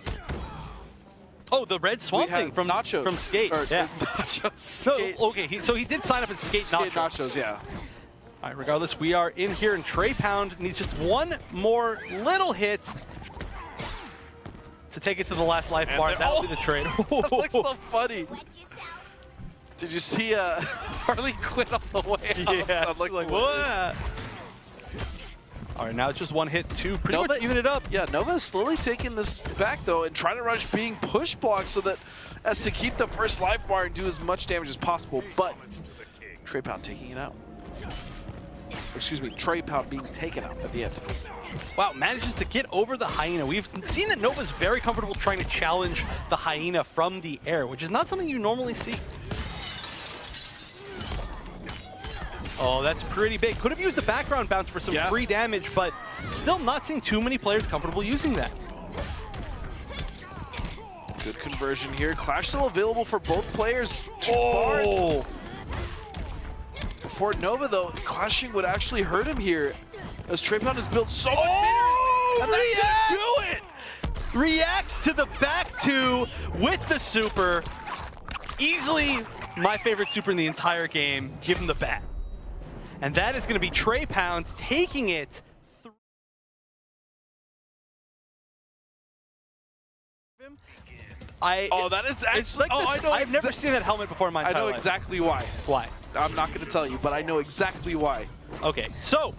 Oh, the red Swamp Thing from Nachos From Skate. Or, yeah. Nachos. So, okay, he, so he did sign up as Skate, Skate Nacho. nachos. Yeah. All right, regardless, we are in here, and Trepound needs just one more little hit to take it to the last life And bar. there- That'll oh! be the trade. that looks so funny. Did you see uh, Harley Quinn on the way out? yeah, I'm like, like what? what? All right, now it's just one hit two, pretty Nova- much even it up. Yeah, Nova's slowly taking this back though and trying to rush being push blocked so that as to keep the first life bar and do as much damage as possible. But Trepound taking it out. Excuse me, Trepound being taken out at the end. Wow, manages to get over the hyena. We've seen that Nova's very comfortable trying to challenge the hyena from the air, which is not something you normally see. Oh, that's pretty big. Could have used the background bounce for some Yeah. free damage, but still not seeing too many players comfortable using that. Good conversion here. Clash still available for both players. Two bars. Oh. Oh, For Nova, though, clashing would actually hurt him here. As Trepound has built so much Oh, react! do it! reacts to the back two with the super. Easily my favorite super in the entire game. Give him the bat. And that is going to be Trepound's taking it. I, oh, that is actually. Like oh, this, I know. I've never seen that helmet before in my I know life. exactly why. Why? I'm not going to tell you, but I know exactly why. Okay, so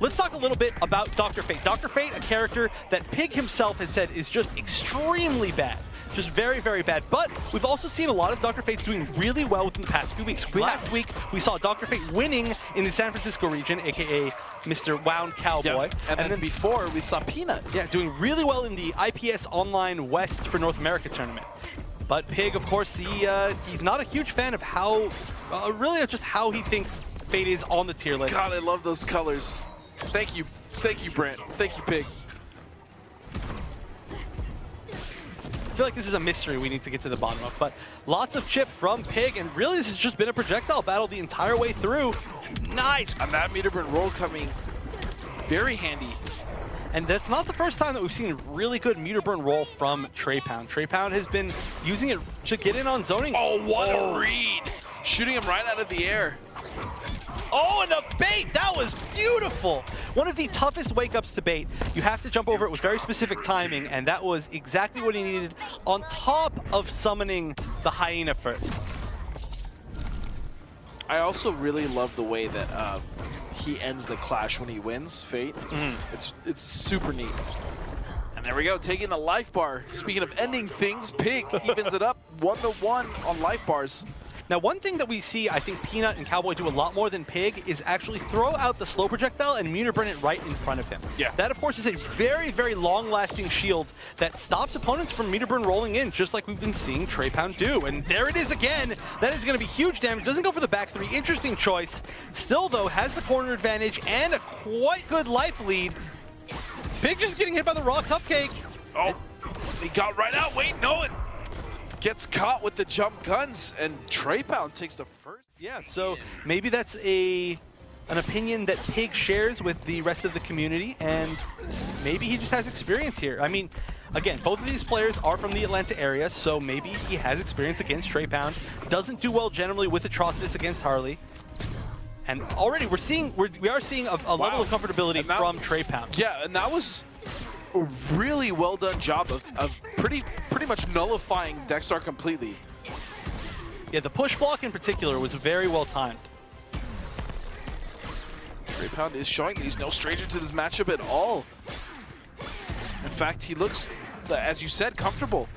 let's talk a little bit about Dr. Fate. Dr. Fate, a character that Pig himself has said is just extremely bad. Just very, very bad. But we've also seen a lot of Dr. Fates doing really well within the past few weeks. Last week, we saw Dr. Fate winning in the San Francisco region, aka Mr. Wound Cowboy. And, then, before, we saw Peanut. Yeah, doing really well in the IPS Online West for North America tournament. But Pig, of course, he uh, he's not a huge fan of how, uh, really just how he thinks Fate is on the tier list. God, I love those colors. Thank you. Thank you, Brent. Thank you, Pig. I feel like this is a mystery we need to get to the bottom of, but lots of chip from Pig, and really this has just been a projectile battle the entire way through. Nice! And that meter burn roll coming very handy. And that's not the first time that we've seen really good meter burn roll from Trepound. Trey Pound has been using it to get in on zoning. Oh, what a read. Shooting him right out of the air. Oh, and a bait! That was beautiful! One of the toughest wake-ups to bait. You have to jump over it with very specific timing, and that was exactly what he needed on top of summoning the hyena first. I also really love the way that uh, he ends the clash when he wins Fate. It's it's super neat. And there we go, taking the life bar. Speaking of ending things, Pig evens it up one to one on life bars. Now, one thing that we see, I think Peanut and Cowboy do a lot more than Pig is actually throw out the slow projectile and meter burn it right in front of him. Yeah. That, of course, is a very, very long-lasting shield that stops opponents from meter burn rolling in, just like we've been seeing Trepound do. And there it is again. That is going to be huge damage. Doesn't go for the back three. Interesting choice. Still, though, has the corner advantage and a quite good life lead. Pig just getting hit by the raw cupcake. Oh, he got right out. Wait, no, it gets caught with the jump guns, and Trepound takes the first. Yeah, so maybe that's a an opinion that Pig shares with the rest of the community, and maybe he just has experience here. I mean, again, both of these players are from the Atlanta area, so maybe he has experience against Trepound. Doesn't do well generally with Atrocitus against Harley. And already we're seeing we're, we are seeing a, a level of comfortability that- from Trepound. Yeah, and that was a really well done job of, of pretty pretty much nullifying Dex-Starr completely. Yeah, the push block in particular was very well timed. Trepound is showing that he's no stranger to this matchup at all. In fact, he looks, as you said, comfortable.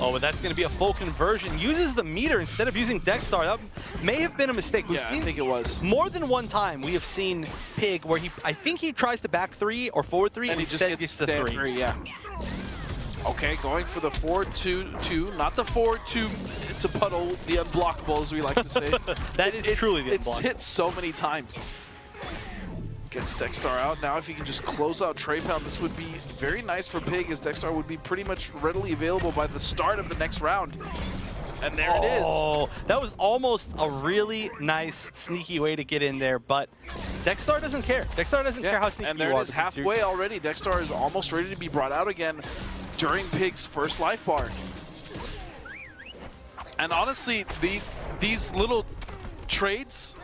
Oh, but that's going to be a full conversion. Uses the meter instead of using Dex-Starr. That may have been a mistake. We've yeah, seen I think it was. More than one time, we have seen Pig where he, I think he tries to back three or forward three, And he just instead gets the three. three. Yeah. Okay, going for the 4-2-2, not the 4-2 to puddle the unblockable, as we like to say. That is It's- truly the unblockable. It's hit so many times. Gets Dex-Starr out. Now if he can just close out Trepound, this would be very nice for Pig, as Dex-Starr would be pretty much readily available by the start of the next round. And there it is. Oh, that was almost a really nice, sneaky way to get in there, but Dex-Starr doesn't care. Dex-Starr doesn't care how sneaky and there you it are. is, halfway already. Dex-Starr is almost ready to be brought out again during Pig's first life bar. And honestly, the these little trades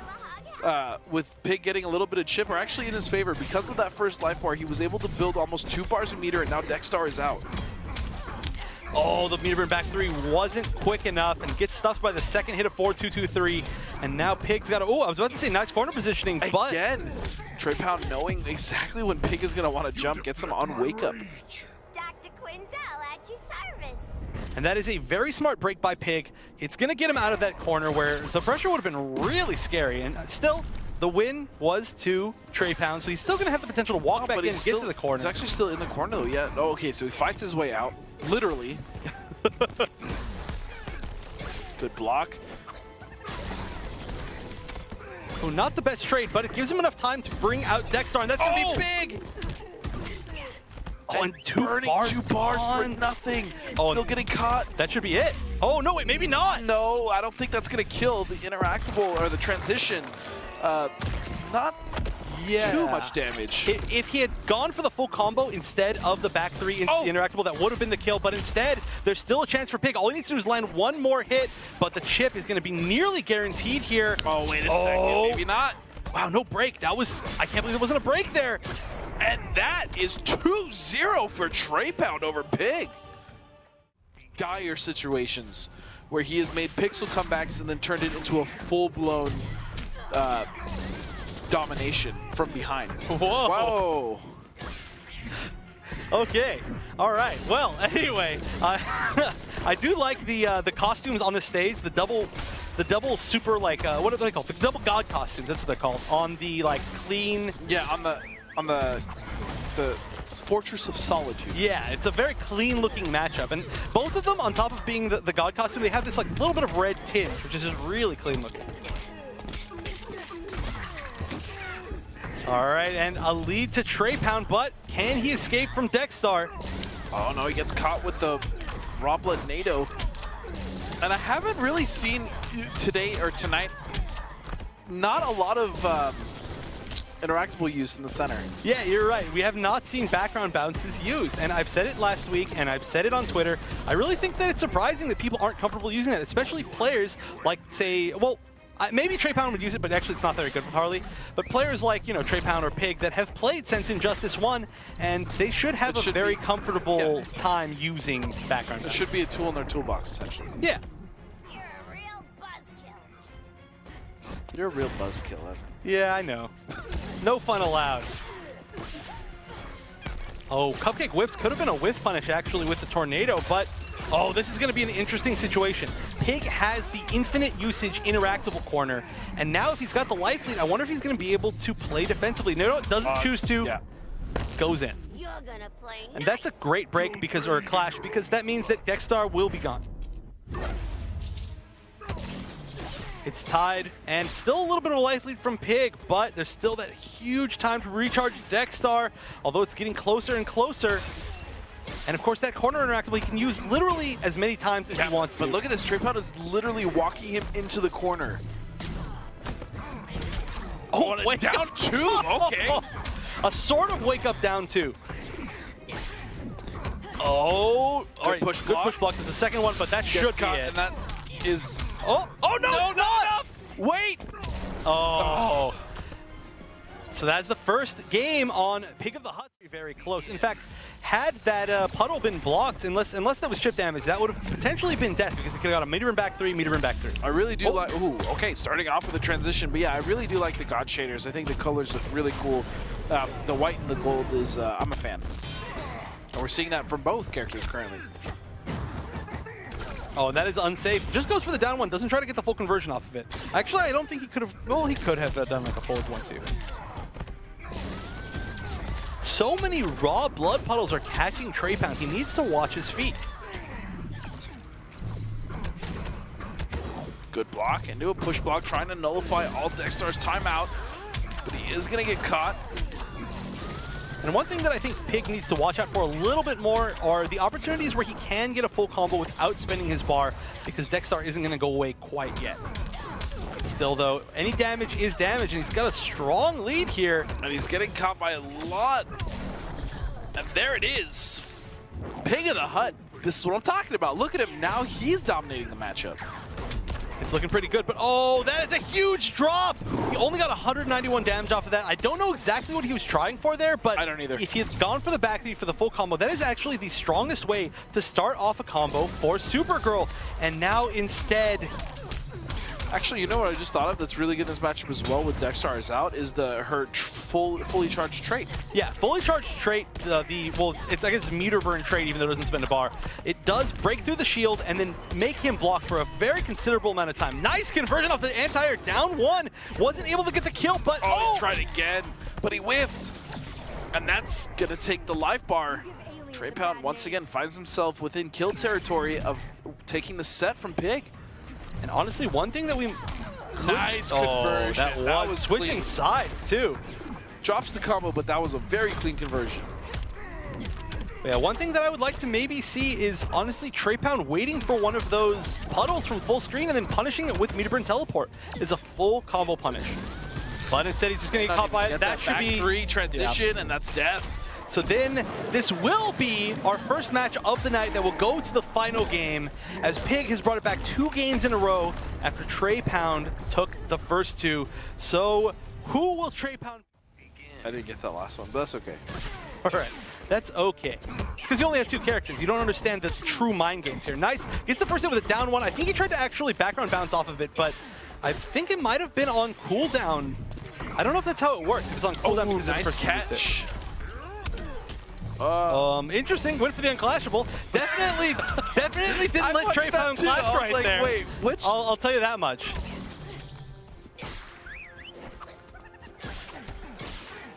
uh, with Pig getting a little bit of chip are actually in his favor. Because of that first life bar, he was able to build almost two bars a meter, and now Dex-Starr is out. Oh, the meter burn back three wasn't quick enough and gets stuffed by the second hit of 4-2-2-3. And now Pig's got to, oh, I was about to say nice corner positioning, but Again, Trepound knowing exactly when Pig is going to want to jump, gets him on wake up. Dr. Quinzel at your service. And that is a very smart break by Pig. It's going to get him out of that corner where the pressure would have been really scary. And still, the win was to Trepound, so he's still going to have the potential to walk back in and he's get still- to the corner. He's actually still in the corner though. Yeah. Oh, okay. So he fights his way out, literally. Good block. Oh, not the best trade, but it gives him enough time to bring out Dex-Starr, and that's going to Oh! be big! Oh, and two bars, two bars for nothing. Oh, Still getting caught. That should be it. Oh, no, wait, maybe not. No, I don't think that's going to kill the interactable or the transition. Uh, not Yeah. too much damage. I- If he had gone for the full combo instead of the back three into Oh. the interactable, that would have been the kill. But instead, there's still a chance for Pig. All he needs to do is land one more hit, but the chip is going to be nearly guaranteed here. oh, wait a Oh. second. Maybe not. Wow, no break. That was, I can't believe there wasn't a break there. And that is 2-0 for Trepound over Pig. Dire situations where he has made pixel comebacks and then turned it into a full-blown uh, domination from behind. Whoa. Whoa. Okay. All right. Well, anyway, I I do like the uh, the costumes on the stage. The double, the double super like uh, what are they called? The double god costumes. That's what they're called. On the like clean. Yeah, on the on the the Fortress of Solitude. Yeah, it's a very clean looking matchup, and both of them, on top of being the, the god costume, they have this like little bit of red tinge, which is just really clean looking. All right, and a lead to Trepound, but can he escape from Dex-Starr? Oh no, he gets caught with the raw Blood Nado. And I haven't really seen today or tonight not a lot of um, interactable use in the center. Yeah, you're right. We have not seen background bounces used, and I've said it last week, and I've said it on Twitter. I really think that it's surprising that people aren't comfortable using it, especially players like, say, well, I- maybe Trepound would use it, but actually it's not very good with Harley. But players like, you know, Trepound or Pig that have played since Injustice 1, and they should have It a should very be. comfortable Yeah. time using background It bounces. should be a tool in their toolbox, essentially. Yeah. You're a real buzzkill, Evan. Yeah, I know. no fun allowed. Oh, Cupcake Whips could have been a whiff punish actually with the tornado, but oh, this is going to be an interesting situation. Pig has the infinite usage interactable corner, and now if he's got the life lead, I wonder if he's going to be able to play defensively. No, no, doesn't Uh, choose to. Yeah. Goes in. You're gonna play And that's a great break because or a clash because that means that Dex-Starr will be gone. It's tied and still a little bit of a life lead from Pig, but there's still that huge time to recharge Dex-Starr, although it's getting closer and closer. And of course that corner interactable he can use literally as many times as he wants to. But look at this, Trepound is literally walking him into the corner. oh, wait. down two, okay. a sort of wake up down two. Oh, all right, push good block. push block is the second one, but that Gets should be it. and that is... Oh, Oh, no, no, it's not! enough! Wait! Oh. So that's the first game on Pig of the Hut. Very close. In fact, had that uh, puddle been blocked, unless unless that was chip damage, that would have potentially been death because it could have got a meter in back three, meter in back three. I really do Oh. like. Ooh, okay, starting off with the transition, but yeah, I really do like the God shaders. I think the colors look really cool. Uh, the white and the gold is. Uh, I'm a fan. And we're seeing that from both characters currently. Oh, and that is unsafe. Just goes for the down one. Doesn't try to get the full conversion off of it. Actually, I don't think he could have. Well, he could have uh, done like a forward one too. So many raw blood puddles are catching Trepound. He needs to watch his feet. Good block into a push block, trying to nullify all Dex-Starr's timeout, but he is gonna get caught. And one thing that I think Pig needs to watch out for a little bit more are the opportunities where he can get a full combo without spending his bar because Dex-Starr isn't going to go away quite yet. Still though, any damage is damage and he's got a strong lead here. And he's getting caught by a lot. And there it is. Pig of the Hut. This is what I'm talking about. Look at him now. He's dominating the matchup. It's looking pretty good, but oh, that is a huge drop! He only got 191 damage off of that. I don't know exactly what he was trying for there, but I don't either. if he had gone for the back three for the full combo, that is actually the strongest way to start off a combo for Supergirl. And now instead, Actually, you know what I just thought of that's really good in this matchup as well with Dex-Starr is out is the her tr- full fully charged trait. Yeah, fully charged trait, uh, the, well, it's, I guess it's meter burn trait, even though it doesn't spend a bar. It does break through the shield and then make him block for a very considerable amount of time. Nice conversion off the anti-air, down one. Wasn't able to get the kill, but Oh, oh! he tried again, but he whiffed. And that's gonna take the life bar. Trepound once again finds himself within kill territory of taking the set from Pig. And honestly, one thing that we Nice Oh, conversion. that was, switching clean. sides too. Drops the combo, but that was a very clean conversion. Yeah, one thing that I would like to maybe see is honestly Trepound waiting for one of those puddles from full screen and then punishing it with Meterburn Teleport is a full combo punish. But instead he's just gonna get caught by it. Get That, should be three transition, and that's death. So then this will be our first match of the night that will go to the final game as Pig has brought it back two games in a row after Trepound took the first two. So who will Trepound I didn't get that last one, but that's okay. All right, that's okay. It's because you only have two characters. You don't understand the true mind games here. Nice. Gets the first hit with a down one. I think he tried to actually background bounce off of it, but I think it might have been on cooldown. I don't know if that's how it works. If it's on cooldown Ooh, because the oh, nice person used it. Uh, Um, interesting. Went for the unclashable. Definitely, definitely didn't I let Trey that Pound too. I clash was right like, there. wait, which- I'll, I'll tell you that much.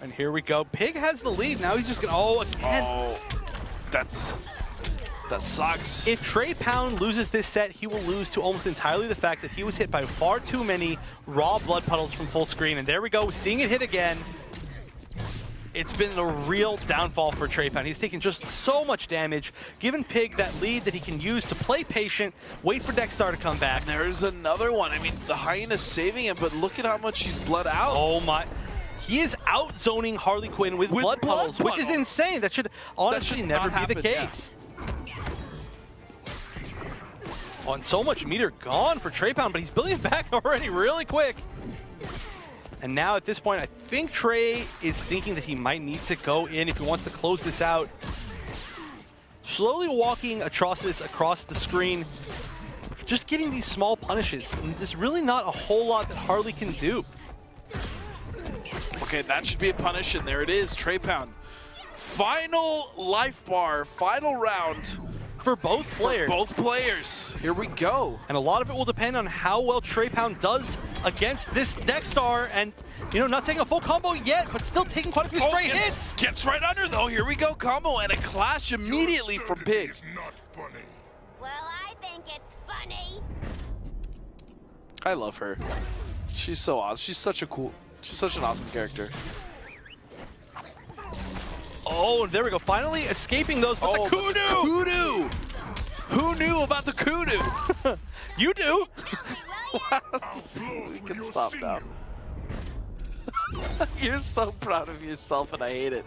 And here we go. Pig has the lead. Now he's just gonna. Oh, again. oh, that's that sucks. If Trepound loses this set, he will lose to almost entirely the fact that he was hit by far too many raw blood puddles from full screen. And there we go, seeing it hit again. It's been a real downfall for Pound. He's taken just so much damage, given Pig that lead that he can use to play patient, wait for Dex-Starr to come back. There's another one. I mean, the hyena's saving him, but look at how much he's bled out. Oh my. He is out zoning Harley Quinn with, With blood, blood puddles, which is insane. That should honestly should never not be the happen, yeah. case. Oh, and so much meter gone for Trepound, but he's building it back already really quick. And now at this point, I think Trey is thinking that he might need to go in if he wants to close this out. Slowly walking Atrocitus across the screen, just getting these small punishes. And there's really not a whole lot that Harley can do. Okay, that should be a punish, and there it is. Trepound. Final life bar, final round For both for players. both players. Here we go. And a lot of it will depend on how well Trepound does against this Dex-Starr and, you know, not taking a full combo yet, but still taking quite a few oh, straight gets, hits. Gets right under, though. Here we go. Combo and a clash immediately from Absurdity Pig. is not funny. Well, I think it's funny. I love her. She's so awesome. She's such a cool, she's such an awesome character. Oh, there we go. Finally escaping those with Oh, the but the kudu. kudu. Who knew about the kudu? You do. We can stop now. You're so proud of yourself, and I hate it.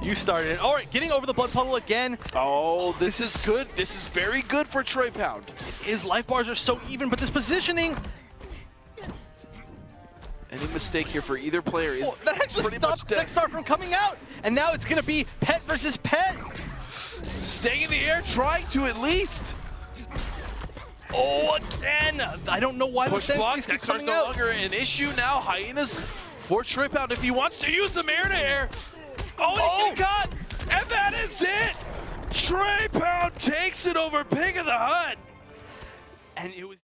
You started it. All right, getting over the blood puddle again. Oh, this, is good. This is very good for Trepound. His life bars are so even, but this positioning, Any mistake here for either player is oh, that actually pretty stopped much dead. Dex-Starr from coming out. And now it's going to be pet versus pet. Staying in the air, trying to at least. Oh, again. I don't know why Push the block. Dexter's no out. longer an issue now. Hyenas for Trepound if he wants to use the air to air. Oh, Oh. he got, and that is it. Trepound takes it over Pig of the Hut. and it was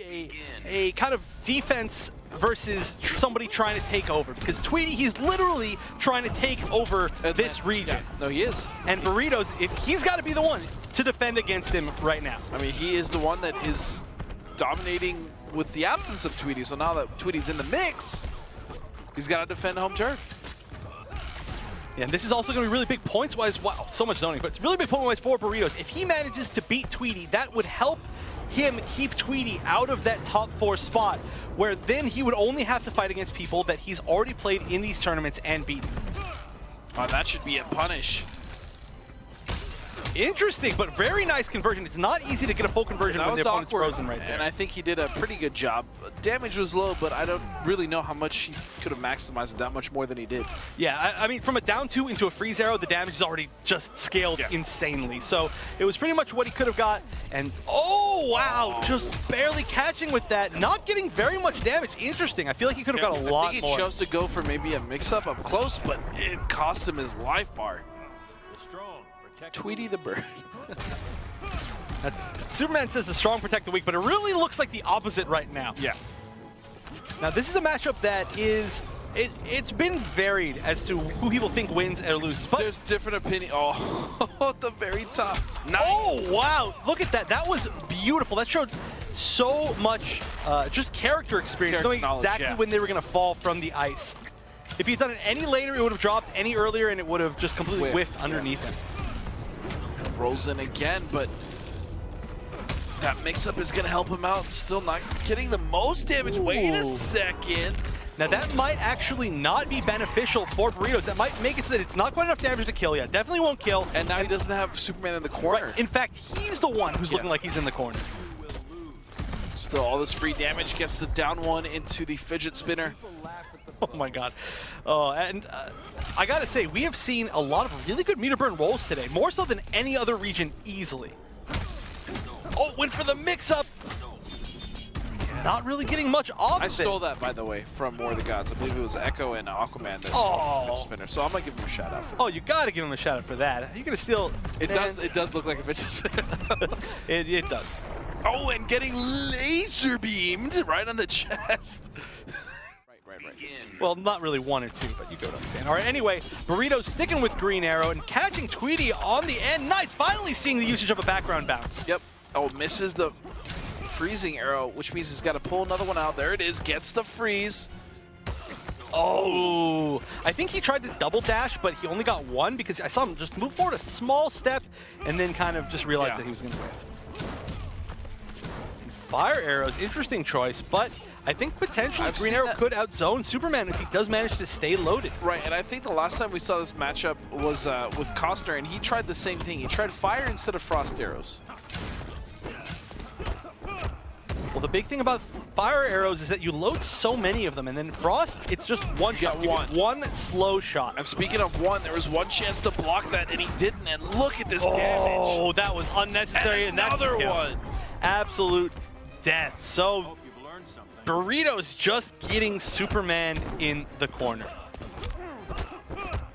a, a kind of defense versus somebody trying to take over because Tweedy he's literally trying to take over this region yeah, no, he is. and burritos if he's got to be the one to defend against him right now I mean, he is the one that is dominating with the absence of Tweedy. So now that Tweedy's in the mix, he's got to defend home turf. and this is also going to be really big points wise wow so much zoning but it's really big point wise for burritos if he manages to beat Tweedy that would help him keep Tweedy out of that top four spot where then he would only have to fight against people that he's already played in these tournaments and beaten Oh, that should be a punish. Interesting, but very nice conversion. It's not easy to get a full conversion That when was the opponent's awkward, frozen right there. and I think he did a pretty good job. Damage was low, but I don't really know how much he could have maximized it that much more than he did. yeah, I, I mean, from a down two into a freeze arrow, the damage is already just scaled Yeah. insanely. So it was pretty much what he could have got. And oh wow, Oh. just barely catching with that, not getting very much damage. Interesting. I feel like he could have got a lot I think he more. chose to go for maybe a mix-up up close, but it cost him his life bar. Tweety the bird. Superman says the strong protect the weak, but it really looks like the opposite right now. Yeah. Now this is a matchup that is it, it's been varied as to who people think wins or loses. But There's different opinion. Oh, at the very top. Nice. Oh, wow. Look at that. That was beautiful. That showed so much uh, just character experience, Character knowing exactly yeah. when they were going to fall from the ice. If he'd done it any later, it would have dropped any earlier, and it would have just completely Whiffed, whiffed yeah. underneath him. Rolls in again, but that mix-up is going to help him out. Still not getting the most damage. Wait a second. Now, that might actually not be beneficial for Burritos. That might make it so that it's not quite enough damage to kill yet. Definitely won't kill. And now he doesn't have Superman in the corner. Right. In fact, he's the one who's Yeah. looking like he's in the corner. Still, all this free damage gets the down one into the fidget spinner. Oh my god. Oh, and uh, I gotta say, we have seen a lot of really good meter burn rolls today, more so than any other region easily. Oh, went for the mix-up. Not really getting much off I stole it. that, by the way, from War of the Gods. I believe it was Echo and Aquaman that Oh. spinner. So I'm gonna give him a shout out for that. Oh, you gotta give him a shout out for that. You're gonna steal. It Man, does. It does look like a fidget spinner. It, it does. oh, and getting laser beamed right on the chest. Right, right. Well, not really one and two, but you go what I'm saying. All right, anyway, Burrito sticking with Green Arrow and catching Tweedy on the end. Nice, finally seeing the usage of a background bounce. Yep. Oh, misses the freezing arrow, which means he's got to pull another one out. There it is. Gets the freeze. Oh, I think he tried to double dash, but he only got one because I saw him just move forward a small step and then kind of just realized Yeah. that he was going to whiff. Fire arrows, interesting choice, but I think potentially I've Green Arrow that. could outzone Superman if he does manage to stay loaded. Right, and I think the last time we saw this matchup was uh, with Costner, and he tried the same thing. He tried fire instead of frost arrows. Well, the big thing about fire arrows is that you load so many of them, and then frost, it's just one Yeah, shot. Get one slow shot. And speaking of one, there was one chance to block that, and he didn't. And look at this damage. Oh, that was unnecessary, and, Another the kill. one. Absolute death. So, Burrito's just getting Superman in the corner.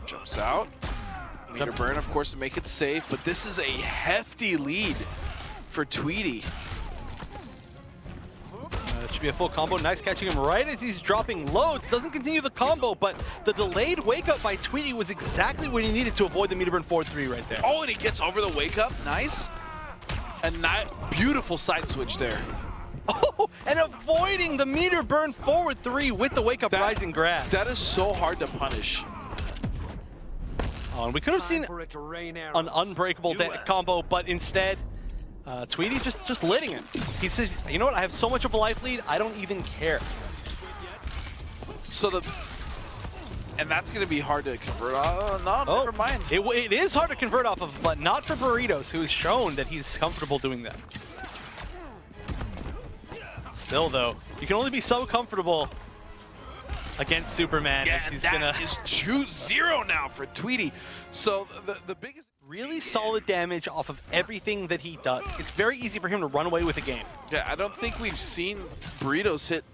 Jumps out. Meter burn, of course, to make it safe, but this is a hefty lead for Tweedy. Uh, it should be a full combo. Nice catching him right as he's dropping loads. Doesn't continue the combo, but the delayed wake up by Tweedy was exactly what he needed to avoid the meter burn 4-3 right there. Oh, and he gets over the wake up. Nice. A ni- beautiful side switch there. Oh, and avoiding the meter burn forward three with the wake up That- rising grab. That is so hard to punish. Oh, and we could have seen for it to rain an unbreakable You da- asked. combo, but instead, uh, Tweedy just just letting it. He says, "You know what? I have so much of a life lead, I don't even care." So the and that's going to be hard to convert. Oh, no, Oh, never mind. It, it is hard to convert off of, but not for Burritos, who's shown that he's comfortable doing that. Still, though, you can only be so comfortable against Superman. yeah, and he's that gonna is 2-0 now for Tweedy. So the the biggest really solid damage off of everything that he does. It's very easy for him to run away with the game. Yeah, I don't think we've seen Burritos hit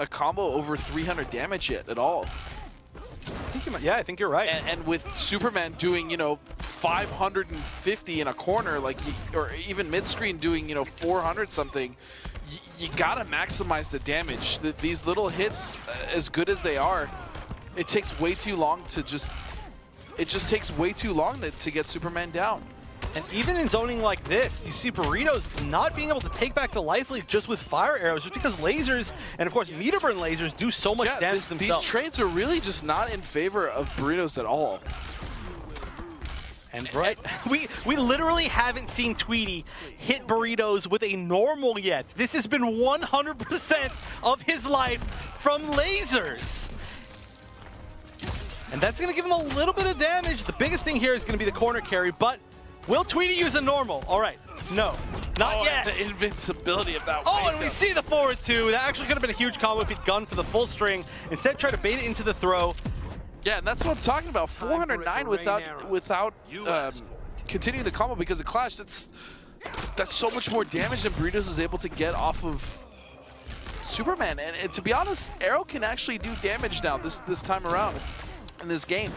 a combo over 300 damage yet at all. I might, yeah, I think you're right. And, and with Superman doing, you know, 550 in a corner, like, or even mid-screen doing, you know, 400 something, you gotta maximize the damage. Th these little hits, uh, as good as they are, it takes way too long to just, it just takes way too long to, to get Superman down. And even in zoning like this, you see Burritos not being able to take back the life lead just with fire arrows, just because lasers, and of course meter burn lasers, do so much Yeah, damage this- these trades are really just not in favor of Burritos at all. and right, we we literally haven't seen Tweedy hit Burritos with a normal yet. This has been 100% of his life from lasers. And that's going to give him a little bit of damage. The biggest thing here is going to be the corner carry, but will Tweedy use a normal? All right, no, not oh, yet. the invincibility of that Oh, wake and we up. see the forward two. That actually could have been a huge combo if he'd gone for the full string. Instead, try to bait it into the throw. Yeah, and that's what I'm talking about. Time for it to 409 without arrows. without um, continuing the combo because of Clash. That's that's so much more damage than Burritos is able to get off of Superman. And, and to be honest, Arrow can actually do damage now this this time around in this game.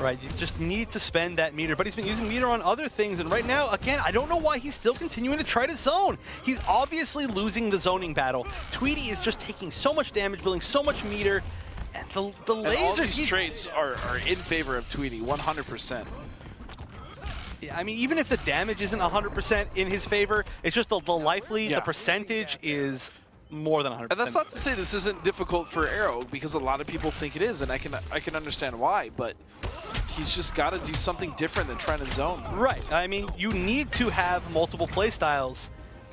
Right, you just need to spend that meter, but he's been using meter on other things, and right now, again, I don't know why he's still continuing to try to zone. He's obviously losing the zoning battle. Tweedy is just taking so much damage, building so much meter. And the, the And all laser these he's- trades are, are in favor of Tweedy, 100%. Yeah, I mean, even if the damage isn't 100% in his favor, it's just the, the life lead, Yeah. the percentage is more than 100%. And that's not to say this isn't difficult for Arrow, because a lot of people think it is, and I can I can understand why, but he's just got to do something different than trying to zone. Right. I mean, you need to have multiple playstyles,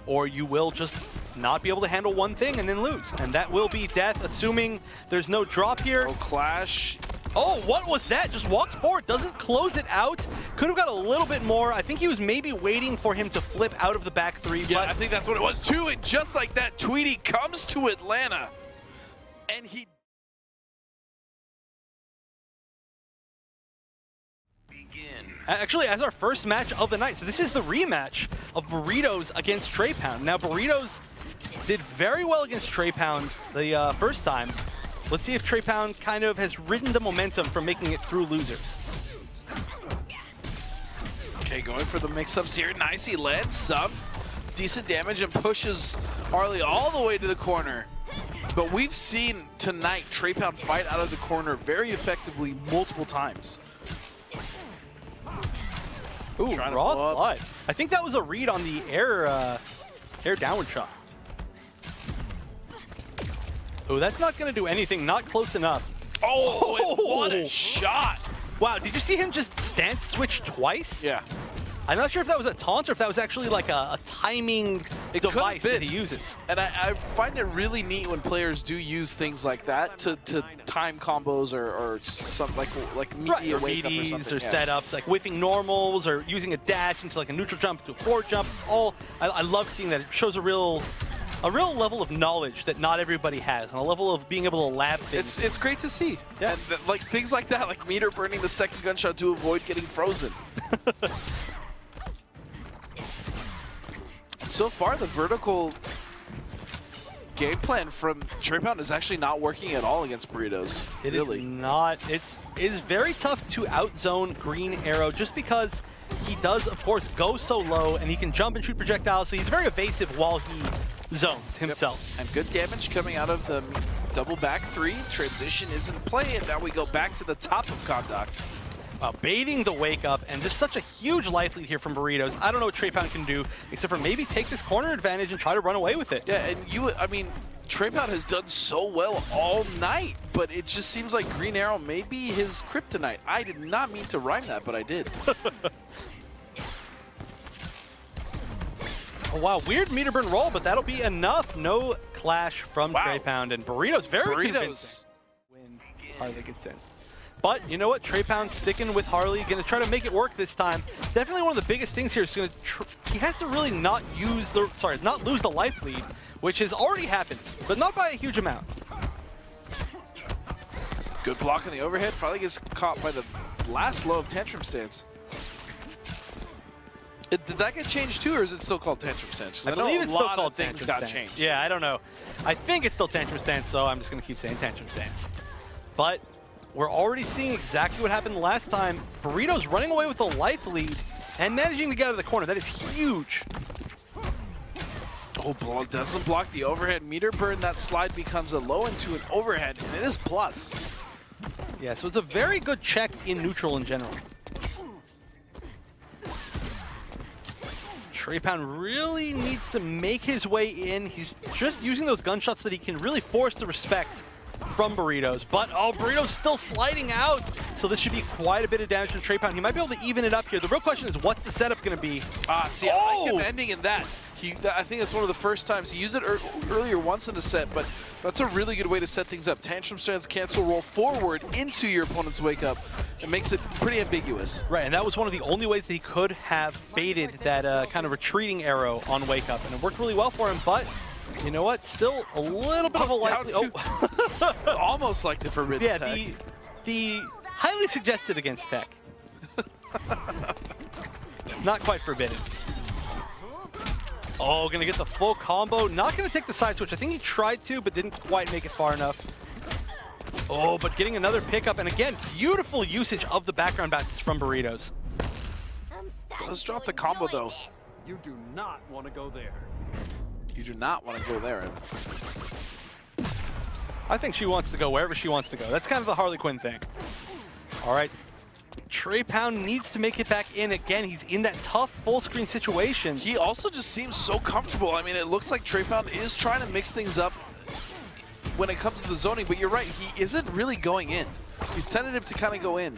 or you will just not be able to handle one thing and then lose. And that will be death, assuming there's no drop here. Oh, Clash. Oh, what was that? Just walks forward, doesn't close it out. Could have got a little bit more. I think he was maybe waiting for him to flip out of the back three. Yeah, but I think that's what it was too, and just like that, Tweedy comes to Atlanta, and he Actually, as our first match of the night. So this is the rematch of Burritos against Trepound. Now, Burritos did very well against Trepound the uh, first time. Let's see if Trepound kind of has ridden the momentum from making it through losers. Okay, going for the mix-ups here. Nice, he led some decent damage and pushes Harley all the way to the corner. But we've seen tonight Trepound fight out of the corner very effectively multiple times. Ooh, Trying raw blow up. I think that was a read on the air uh, air downward shot. Oh, that's not going to do anything. Not close enough. Oh, and what Oh. a shot! Wow, did you see him just stance switch twice? Yeah, I'm not sure if that was a taunt or if that was actually like a, a timing It device that he uses. and I, I find it really neat when players do use things like that to, to time combos or, or some like like media or wake or something. or yeah. setups, like whipping normals or using a dash into like a neutral jump to a forward jump. It's all I, I love seeing that. It shows a real a real level of knowledge that not everybody has, and a level of being able to lab things. It's it's great to see. Yeah. And th- like things like that, like meter burning the second gunshot to avoid getting frozen. so far, the vertical game plan from Trepound is actually not working at all against Burritos. It is really. not. It's it is very tough to outzone Green Arrow just because he does, of course, go so low and he can jump and shoot projectiles. So he's very evasive while he zones himself. And good damage coming out of the double back three. Transition is in play, and now we go back to the top of Kahndaq. Uh, wow, baiting the wake up and just such a huge life lead here from Burritos. I don't know what Trepound can do except for maybe take this corner advantage and try to run away with it. Yeah, and you, I mean, Trepound has done so well all night, but it just seems like Green Arrow may be his kryptonite. I did not mean to rhyme that, but I did. Oh, wow, weird meter burn roll, but that'll be enough. No clash from Wow. Trepound and Burritos very convincing. Burritos. when Harley gets in. But you know what? Trepound sticking with Harley, going to try to make it work this time. Definitely one of the biggest things here is going to. Tr- he has to really not use the sorry, not lose the life lead, which has already happened, but not by a huge amount. Good block on the overhead. Finally gets caught by the last low of Tantrum Stance. It- did that get changed too, or is it still called Tantrum Stance? 'Cause I know believe a it's still lot called of things tantrum got stance. changed. Yeah, I don't know. I think it's still tantrum stance, so I'm just going to keep saying tantrum stance. But we're already seeing exactly what happened last time. Burrito's running away with the life lead and managing to get out of the corner. That is huge. Oh, doesn't block the overhead meter burn. That slide becomes a low into an overhead, and it is plus. Yeah, so it's a very good check in neutral in general. Trepound really needs to make his way in. He's just using those gunshots that he can really force the respect from Burritos. But, oh, Burritos still sliding out. So this should be quite a bit of damage from Trepound. He might be able to even it up here. The real question is what's the setup going to be? Ah, see, I Oh! like him ending in that. He, I think that's one of the first times he used it ear earlier once in a set, but that's a really good way to set things up. Tantrum stands cancel roll forward into your opponent's wake up. It makes it pretty ambiguous. Right, and that was one of the only ways that he could have baited that uh, kind of retreating arrow on Wake Up, and it worked really well for him, but you know what? Still a little bit of a Down likely... Oh. Almost like the forbidden yeah, tag. the, the highly suggested against tech. Not quite forbidden. Oh, gonna get the full combo. Not gonna take the side switch. I think he tried to, but didn't quite make it far enough. Oh, but getting another pickup, and again, beautiful usage of the background bats from Burritos. Let's drop the combo, though. You do not want to go there. You do not want to go there. I think she wants to go wherever she wants to go. That's kind of the Harley Quinn thing. All right. Trepound needs to make it back in again. He's in that tough full screen situation. He also just seems so comfortable. I mean, it looks like Trepound is trying to mix things up when it comes to the zoning, but you're right, he isn't really going in. He's tentative to kind of go in.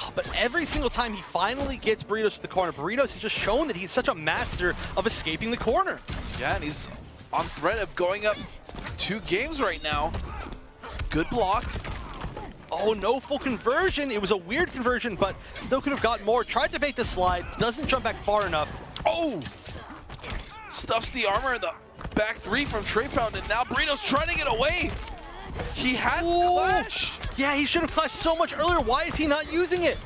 Ah, but every single time he finally gets Burritos to the corner, Burritos has just shown that he's such a master of escaping the corner. Yeah, and he's on threat of going up two games right now. Good block. Oh, no full conversion. It was a weird conversion, but still could have got more. Tried to bait the slide, doesn't jump back far enough. Oh! Stuffs the armor in the back three from Trepound, and now Burrito's trying to get away. He has Ooh. Clash. Yeah, he should have flashed so much earlier. Why is he not using it?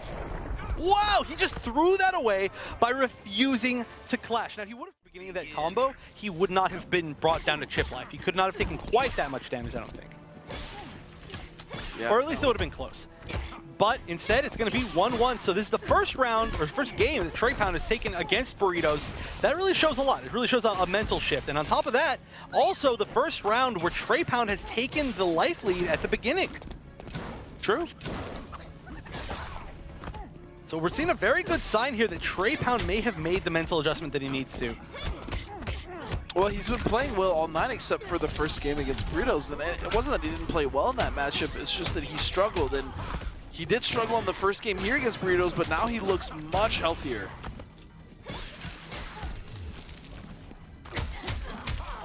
Wow, he just threw that away by refusing to clash. Now, he would have, at the beginning of that combo, he would not have been brought down to chip life. He could not have taken quite that much damage, I don't think. Yeah. Or at least it would have been close. But instead, it's going to be 1-1. So this is the first round, or first game that Trepound has taken against Burritos. That really shows a lot. It really shows a, a mental shift. And on top of that, also the first round where Trepound has taken the life lead at the beginning. True. So we're seeing a very good sign here that Trepound may have made the mental adjustment that he needs to. Well, he's been playing well all night except for the first game against Burritos. And it wasn't that he didn't play well in that matchup, it's just that he struggled. And he did struggle in the first game here against Burritos, but now he looks much healthier.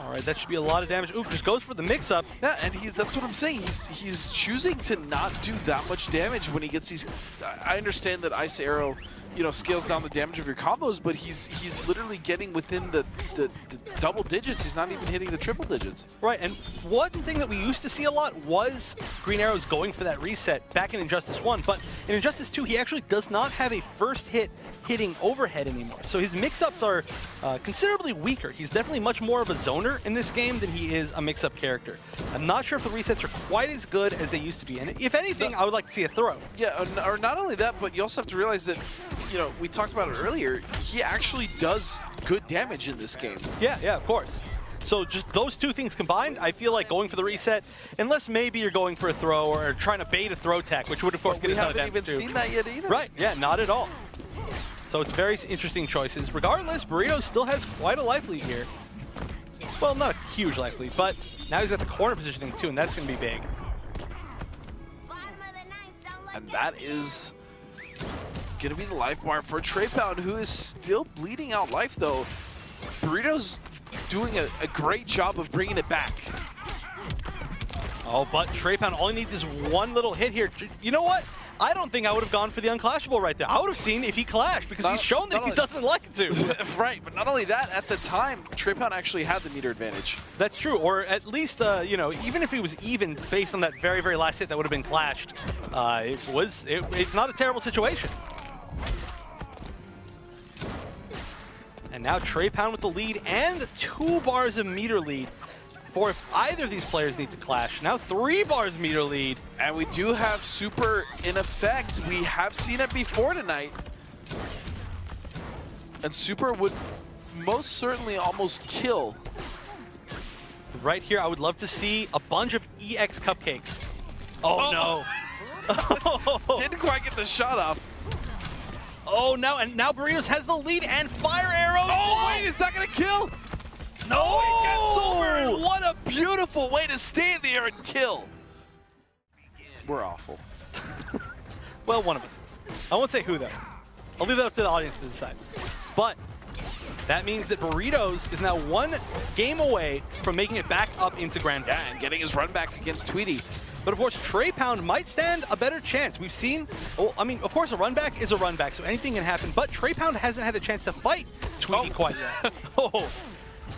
All right, that should be a lot of damage. Ooh, just goes for the mix-up. Yeah, and he's that's what I'm saying. He's he's choosing to not do that much damage when he gets these. I understand that Ice Arrow, you know, scales down the damage of your combos, but he's he's literally getting within the, the, the double digits. He's not even hitting the triple digits. Right, and one thing that we used to see a lot was Green Arrows going for that reset back in Injustice 1, but in Injustice 2, he actually does not have a first hit hitting overhead anymore. So his mix-ups are uh, considerably weaker. He's definitely much more of a zoner in this game than he is a mix-up character. I'm not sure if the resets are quite as good as they used to be, and if anything, I would like to see a throw. Yeah, or not only that, but you also have to realize that, you know, we talked about it earlier. He actually does good damage in this game. Yeah, yeah, of course. So just those two things combined, I feel like going for the reset, unless maybe you're going for a throw or trying to bait a throw tech, which would of course But get we a ton of haven't even too. seen that yet either. Right, yeah, not at all. So it's very interesting choices. Regardless, Burrito still has quite a life lead here. Well, not a huge life lead, but now he's got the corner positioning too, and that's going to be big. Bottom of the ninth, don't let And that is going to be the life bar for Trepound, who is still bleeding out life, though. Burrito's doing a, a great job of bringing it back. Oh, but Trepound, all he needs is one little hit here. You know what? I don't think I would have gone for the unclashable right there. I would have seen if he clashed because Not- he's shown that he doesn't like to. right, but not only that, at the time, Trepound actually had the meter advantage. That's true, or at least, uh, you know, even if he was even based on that very, very last hit that would have been clashed, uh, it was, it, it's not a terrible situation. And now Trepound with the lead and two bars of meter lead for if either of these players need to clash. Now three bars meter lead. And we do have Super in effect. We have seen it before tonight. And Super would most certainly almost kill. Right here, I would love to see a bunch of EX cupcakes. Oh, oh. no. Didn't quite get the shot off. Oh no, and now Burritos has the lead and fire arrow. Oh, wait, is that going to kill? No, oh, it gets over, and what a beautiful way to stay in the air and kill. We're awful. Well, one of us is. I won't say who, though. I'll leave that up to the audience to decide. But that means that Burritos is now one game away from making it back up into Grand Yeah, and getting his run back against Tweedy. But of course, Trepound might stand a better chance. We've seen, well, I mean, of course, a run back is a run back, so anything can happen. But Trepound hasn't had a chance to fight Tweedy Oh. quite yet. oh.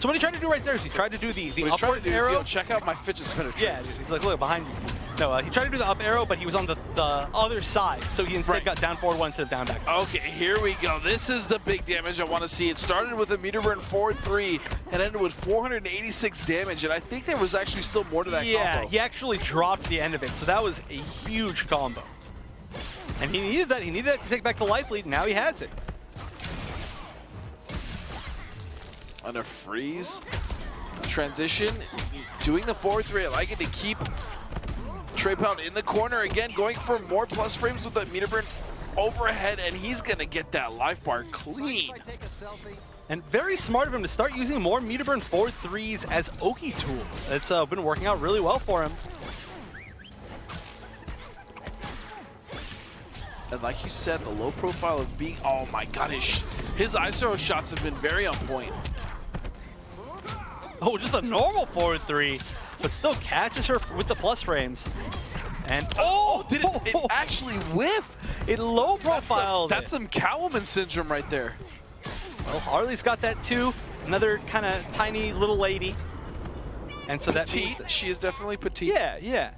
So what he tried to do right there is he tried to do the, the upward do is, arrow. yo, check out my fidget spinner Yeah, tricks. he's like, look, behind you. No, uh, he tried to do the up arrow, but he was on the, the other side, so he instead Right. got down forward one instead of down back. Okay, here we go. This is the big damage I want to see. It started with a meter burn 4-3 and ended with 486 damage, and I think there was actually still more to that yeah, combo. he actually dropped the end of it, so that was a huge combo. And he needed that. He needed that to take back the life lead. Now he has it. On a freeze. transition, doing the 4-3. I like it to keep Trepound in the corner again, going for more plus frames with the meter burn overhead, and he's gonna get that life bar clean. And very smart of him to start using more meter burn 4-3s as Oki tools. It's uh, been working out really well for him. And like you said, the low profile of being, oh my god, his, his ISO shots have been very on point. Oh, just a normal forward three, but still catches her with the plus frames. And Oh, oh! did it, it actually whiffed? it low That's, profile. that's some Cowman syndrome right there. Well, Harley's got that too. Another kind of tiny little lady. And so that Petite, means- she is definitely petite. Yeah, yeah.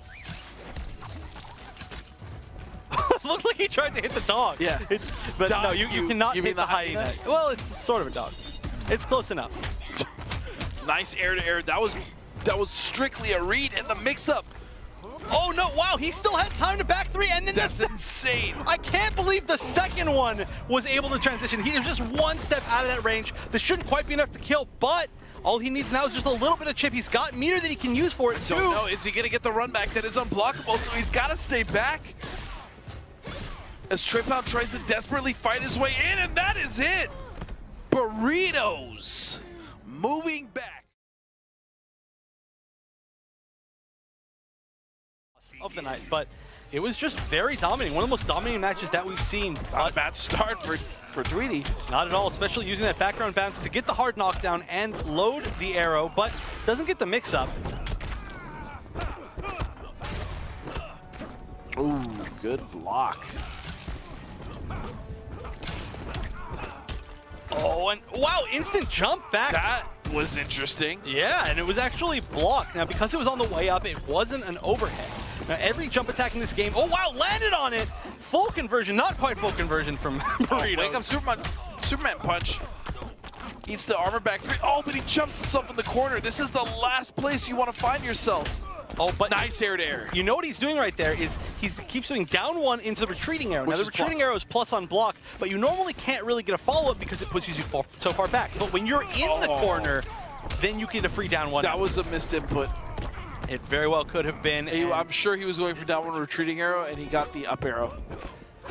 Looked like he tried to hit the dog. Yeah. It's, but Dog, no, you, you, you- cannot you hit the the hyena. hyena? Well, it's sort of a dog. It's close enough. Nice air to air. That was that was strictly a read and the mix up. Oh no! Wow, he still had time to back three, and then That's the, insane. I can't believe the second one was able to transition. He was just one step out of that range. This shouldn't quite be enough to kill, but all he needs now is just a little bit of chip. He's got meter that he can use for it too. Don't know. Is he gonna get the run back that is unblockable? So he's got to stay back. As Trepound tries to desperately fight his way in, and that is it. Burritos moving back. of the night, but it was just very dominating. One of the most dominating matches that we've seen. Not a bad start for for Tweedy. Not at all, especially using that background bounce to get the hard knockdown and load the arrow, but doesn't get the mix up. Ooh, good block. Oh, and wow, instant jump back. That was interesting. Yeah, and it was actually blocked. Now, because it was on the way up, it wasn't an overhead. Now, every jump attack in this game, oh wow, landed on it. Full conversion, not quite full conversion from oh, Burrito. Wake up Superman, Superman punch. Eats the armor back three. Oh, but he jumps himself in the corner. This is the last place you want to find yourself. Oh, but Nice air to air. You know what he's doing right there is he keeps doing down one into the retreating arrow. Which now the retreating plus. arrow is plus on block, but you normally can't really get a follow-up because it pushes you far, so far back. But when you're in the Oh. corner, then you get a free down one. That was a missed input. it very well could have been. He- I'm sure he was going for down one retreating arrow, and he got the up arrow.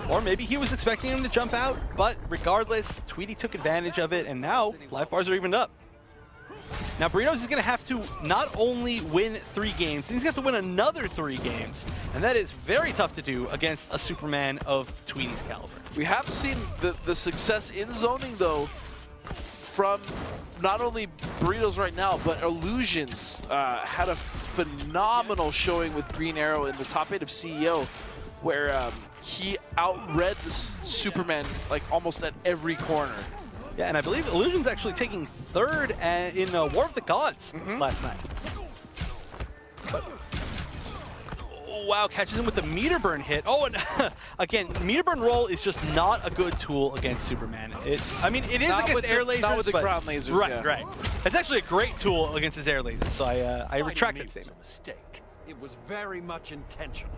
or maybe he was expecting him to jump out, but regardless, Tweedy took advantage of it, and now life bars are evened up. Now Burritos is going to have to not only win three games, he's going to have to win another three games, and that is very tough to do against a Superman of Tweedy's caliber. We have seen the, the success in zoning, though, from not only Burritos right now, but Illusions uh, had a phenomenal showing with Green Arrow in the top eight of CEO, where um, he outread the S- Superman like almost at every corner. Yeah, and I believe Illusion's actually taking third in uh, War of the Gods last night. But, oh, wow, catches him with the meter burn hit. Oh, and again, meter burn roll is just not a good tool against Superman. It's, I mean, it is Not against with air the- lasers, not with the but- ground lasers, Right, yeah. right. It's actually a great tool against his air lasers, so I, uh, I retract that Finding me was statement. a mistake. It was very much intentional.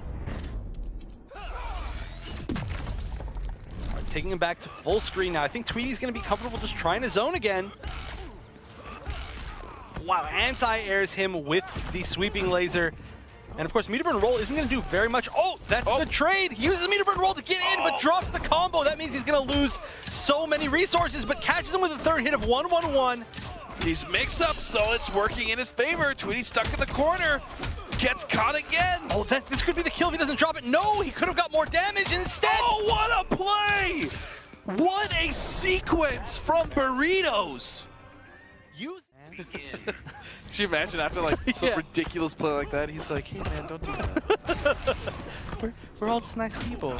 Taking him back to full screen now. I think Tweedy's going to be comfortable just trying to zone again. Wow, anti-airs him with the sweeping laser. And of course, meter burn roll isn't going to do very much. Oh, that's Oh. the trade. He uses the meter burn roll to get in, but oh. drops the combo. That means he's going to lose so many resources, but catches him with a third hit of 1-1-1. These mix-ups, though, it's working in his favor. Tweedy stuck in the corner, gets caught again. Oh, that, this could be the kill if he doesn't drop it. No, he could have got more damage instead. Oh, what a play! What a sequence from Burritos! Use Could you imagine after like some Yeah. ridiculous play like that, he's like, hey man, don't do that. we're, we're all just nice people.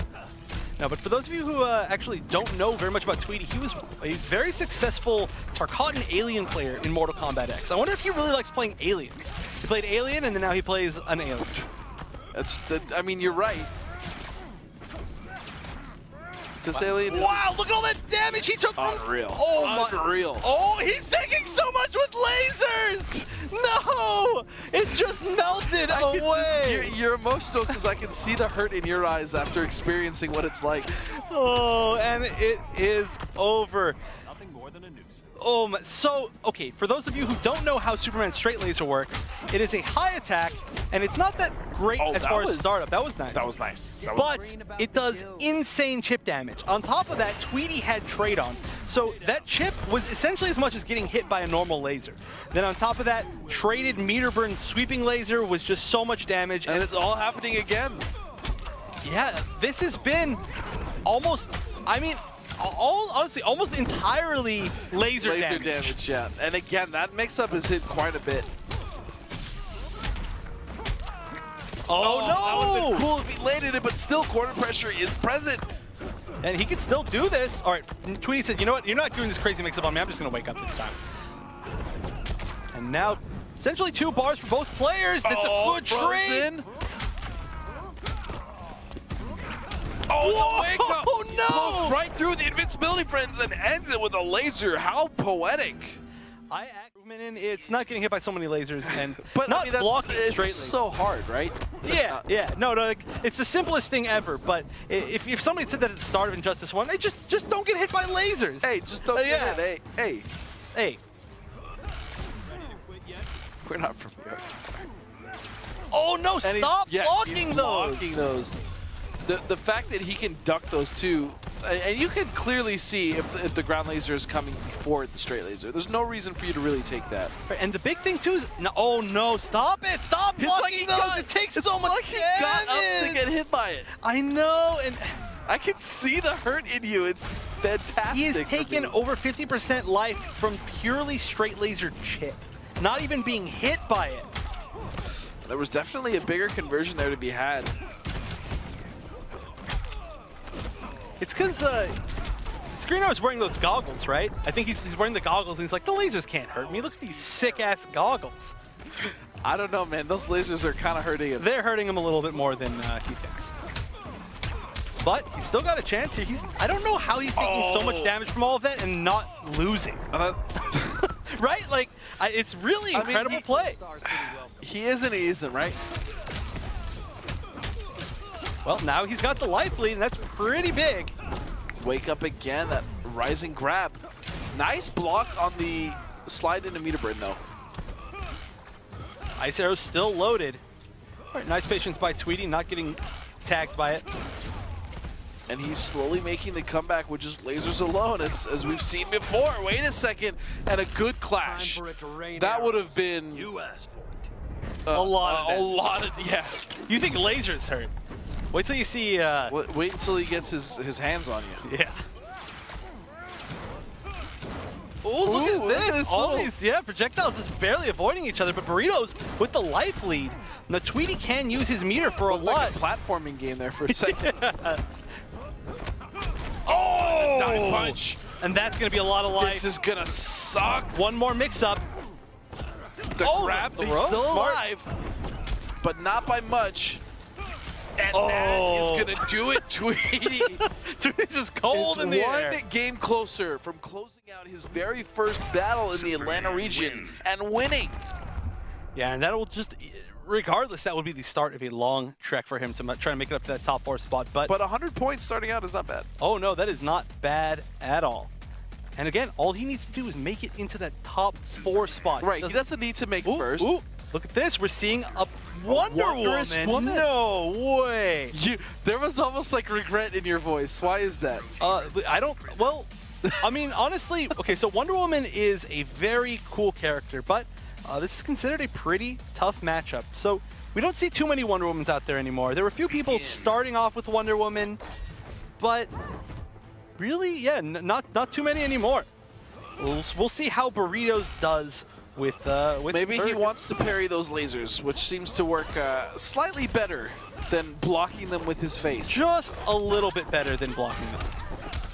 No, but for those of you who uh, actually don't know very much about Tweedy, he was a very successful Tarkatan alien player in Mortal Kombat X. I wonder if he really likes playing aliens. He played Alien, and then now he plays an alien. That's the, I mean, you're right. This alien is Wow, look at all that damage he took from... unreal. Oh, my... unreal. Oh, he's taking so much with lasers! No! It just melted I away! just- you're, you're emotional because I can see the hurt in your eyes after experiencing what it's like. Oh, and it is over. Nuisance. Oh, my, so, okay, for those of you who don't know how Superman Straight Laser works, it is a high attack, and it's not that great Oh, as that far as was- startup. That was nice. That was nice. That was- But it does insane chip damage. On top of that, Tweedy had trade on. So that chip was essentially as much as getting hit by a normal laser. Then on top of that, traded meter burn sweeping laser was just so much damage. and it's all happening again. Yeah, this has been almost, I mean, all, honestly, almost entirely laser, Laser damage. yeah. And again, that mix-up has hit quite a bit. Oh, oh no, That been cool if he landed it, but still corner pressure is present. And he can still do this. All right, Tweedy said, you know what? You're not doing this crazy mix-up on me. I'm just going to wake up this time. And now, essentially two bars for both players. That's oh, a good trade. frozen. Oh, the wake up! Oh, no! Goes right through the invincibility friends and ends it with a laser. How poetic! I act it's not getting hit by so many lasers and But not I mean, that's, blocking it's straightly. so hard, right? Yeah, yeah. No, no, like, it's the simplest thing ever. But if, if somebody said that at the start of Injustice 1, they just just don't get hit by lasers. Hey, just don't Uh, yeah. Hey, hey, Hey, we're not from Europe. oh no, And he's- stop yeah, he's blocking those. Blocking those. The, the fact that he can duck those two, and you can clearly see if, if the ground laser is coming before the straight laser. There's no reason for you to really take that. And the big thing too is, no, oh no, stop it, stop It's like blocking he those. got- it takes so much like got up to get hit by it. I know, and I can see the hurt in you. It's fantastic. he has taken over 50% life from purely straight laser chip, not even being hit by it. There was definitely a bigger conversion there to be had. It's because uh, Screener was wearing those goggles, right? I think he's, he's wearing the goggles, and he's like, the lasers can't hurt me. Look at these sick-ass goggles. I don't know, man. Those lasers are kind of hurting him. They're hurting him a little bit more than uh, he thinks. But he's still got a chance here. He's I don't know how he's taking so much Oh. damage from all of that and not losing. Uh, right? Like, I, it's really I mean, incredible he- play. Star City welcome. he is and he isn't, right? Well, now he's got the life lead, and that's pretty big. Wake up again. That rising grab. Nice block on the slide into meter burn, though. Ice Arrow's still loaded. All right, nice patience by Tweedy, not getting tagged by it. And he's slowly making the comeback with just lasers alone, as, as we've seen before. Wait a second. And a good clash. for it to rain That would have been You asked for it. uh, A lot of a, lot of yeah. You think lasers hurt? Wait till you see. Uh, Wait, wait until he gets his, his hands on you. yeah. Oh, look Ooh, at this! All these, yeah, projectiles just barely avoiding each other, but Burritos with the life lead. Now Tweety can use his meter for a lot. like a platforming game there for a second. oh! Dive punch. And that's gonna be a lot of life. This is gonna suck. One more mix-up. The Oh, grab, the he's throw? still alive, but not by much. And Oh. that is gonna do it, Tweedy. Tweedy's just cold is in the one air. game closer from closing out his very first battle in the Atlanta region and winning. Yeah, and that will just, regardless, that would be the start of a long trek for him to try and make it up to that top four spot. But, But 100 points starting out is not bad. oh no, that is not bad at all. And again, all he needs to do is make it into that top four spot. Right, he Doesn't- doesn't need to make Ooh, first. ooh, look at this. We're seeing a Wonder Woman. woman. No way. You, there was almost like regret in your voice. Why is that? Uh, I don't. Well, I mean, honestly, okay. So Wonder Woman is a very cool character, but uh, this is considered a pretty tough matchup. So we don't see too many Wonder Womans out there anymore. There were a few people starting off with Wonder Woman, but really, yeah, not not too many anymore. We'll, we'll see how Burritos does with uh, with Maybe he wants to parry those lasers, which seems to work uh, slightly better than blocking them with his face. just a little bit better than blocking them.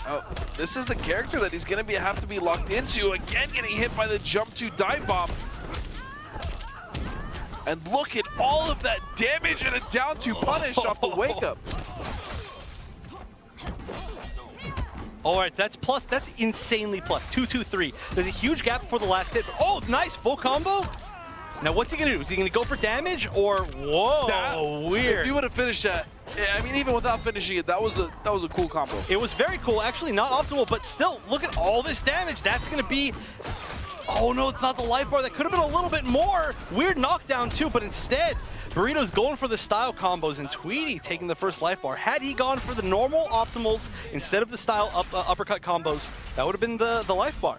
Oh, this is the character that he's going to be have to be locked into. Again, getting hit by the jump to dive bomb. And look at all of that damage and a down to punish off the wake up. All right, that's plus. That's insanely plus. Two, two, three. There's a huge gap before the last hit. Oh, nice full combo. Now, what's he gonna do? Is he gonna go for damage or whoa? That- If weird. he would have finished that, Yeah, I mean, even without finishing it, that was a that was a cool combo. It was very cool. Actually, not optimal, but still, look at all this damage. That's going to be... Oh, no, it's not the life bar. That could have been a little bit more. Weird knockdown, too, but instead, Burrito's going for the style combos, and Tweedy taking the first life bar. Had he gone for the normal optimals instead of the style up, uh, uppercut combos, that would have been the, the life bar.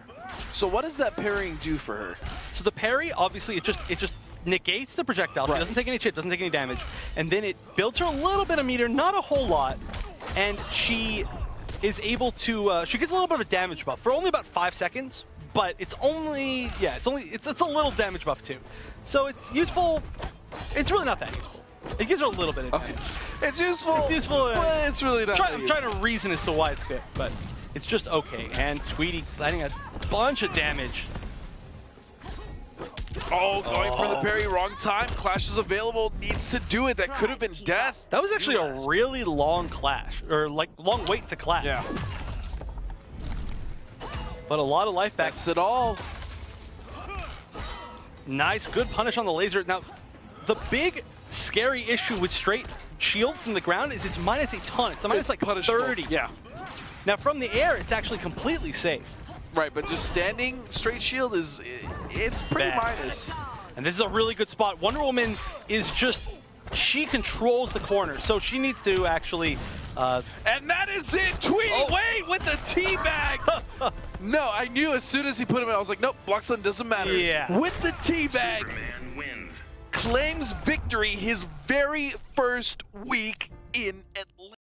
So what does that parrying do for her? So the parry, obviously, it just it just negates the projectile. She doesn't take any chip, doesn't take any damage, and then it builds her a little bit of meter, not a whole lot, and she is able to. Uh, she gets a little bit of a damage buff for only about five seconds, but it's only yeah, it's only it's it's a little damage buff too, so it's useful. It's really not that useful. It gives her a little bit of damage. It's useful. It's useful, but it's really not. Try, that I'm trying to reason as to why it's good, but it's just okay. And Tweedy landing a bunch of damage. Oh, going for the Oh. parry, wrong time. Clash is available, needs to do it. That could have been death. That was actually a really long clash, or like long wait to clash. Yeah, But a lot of life back. that's it all. Nice, good punish on the laser. Now, the big scary issue with straight shield from the ground is it's minus a ton. It's a minus It's like punishable. 30. Yeah, Now from the air, it's actually completely safe. right. But just standing straight shield is it's pretty Bad. minus. And this is a really good spot. Wonder Woman is just, she controls the corner. So she needs to actually, uh, And that is it. Tweedy, Oh. wait with the tea bag. no, I knew as soon as he put him in, I was like, nope, Bloxland doesn't matter. Yeah. With the tea bag, Man wins. Claims victory his very first week in Atlanta.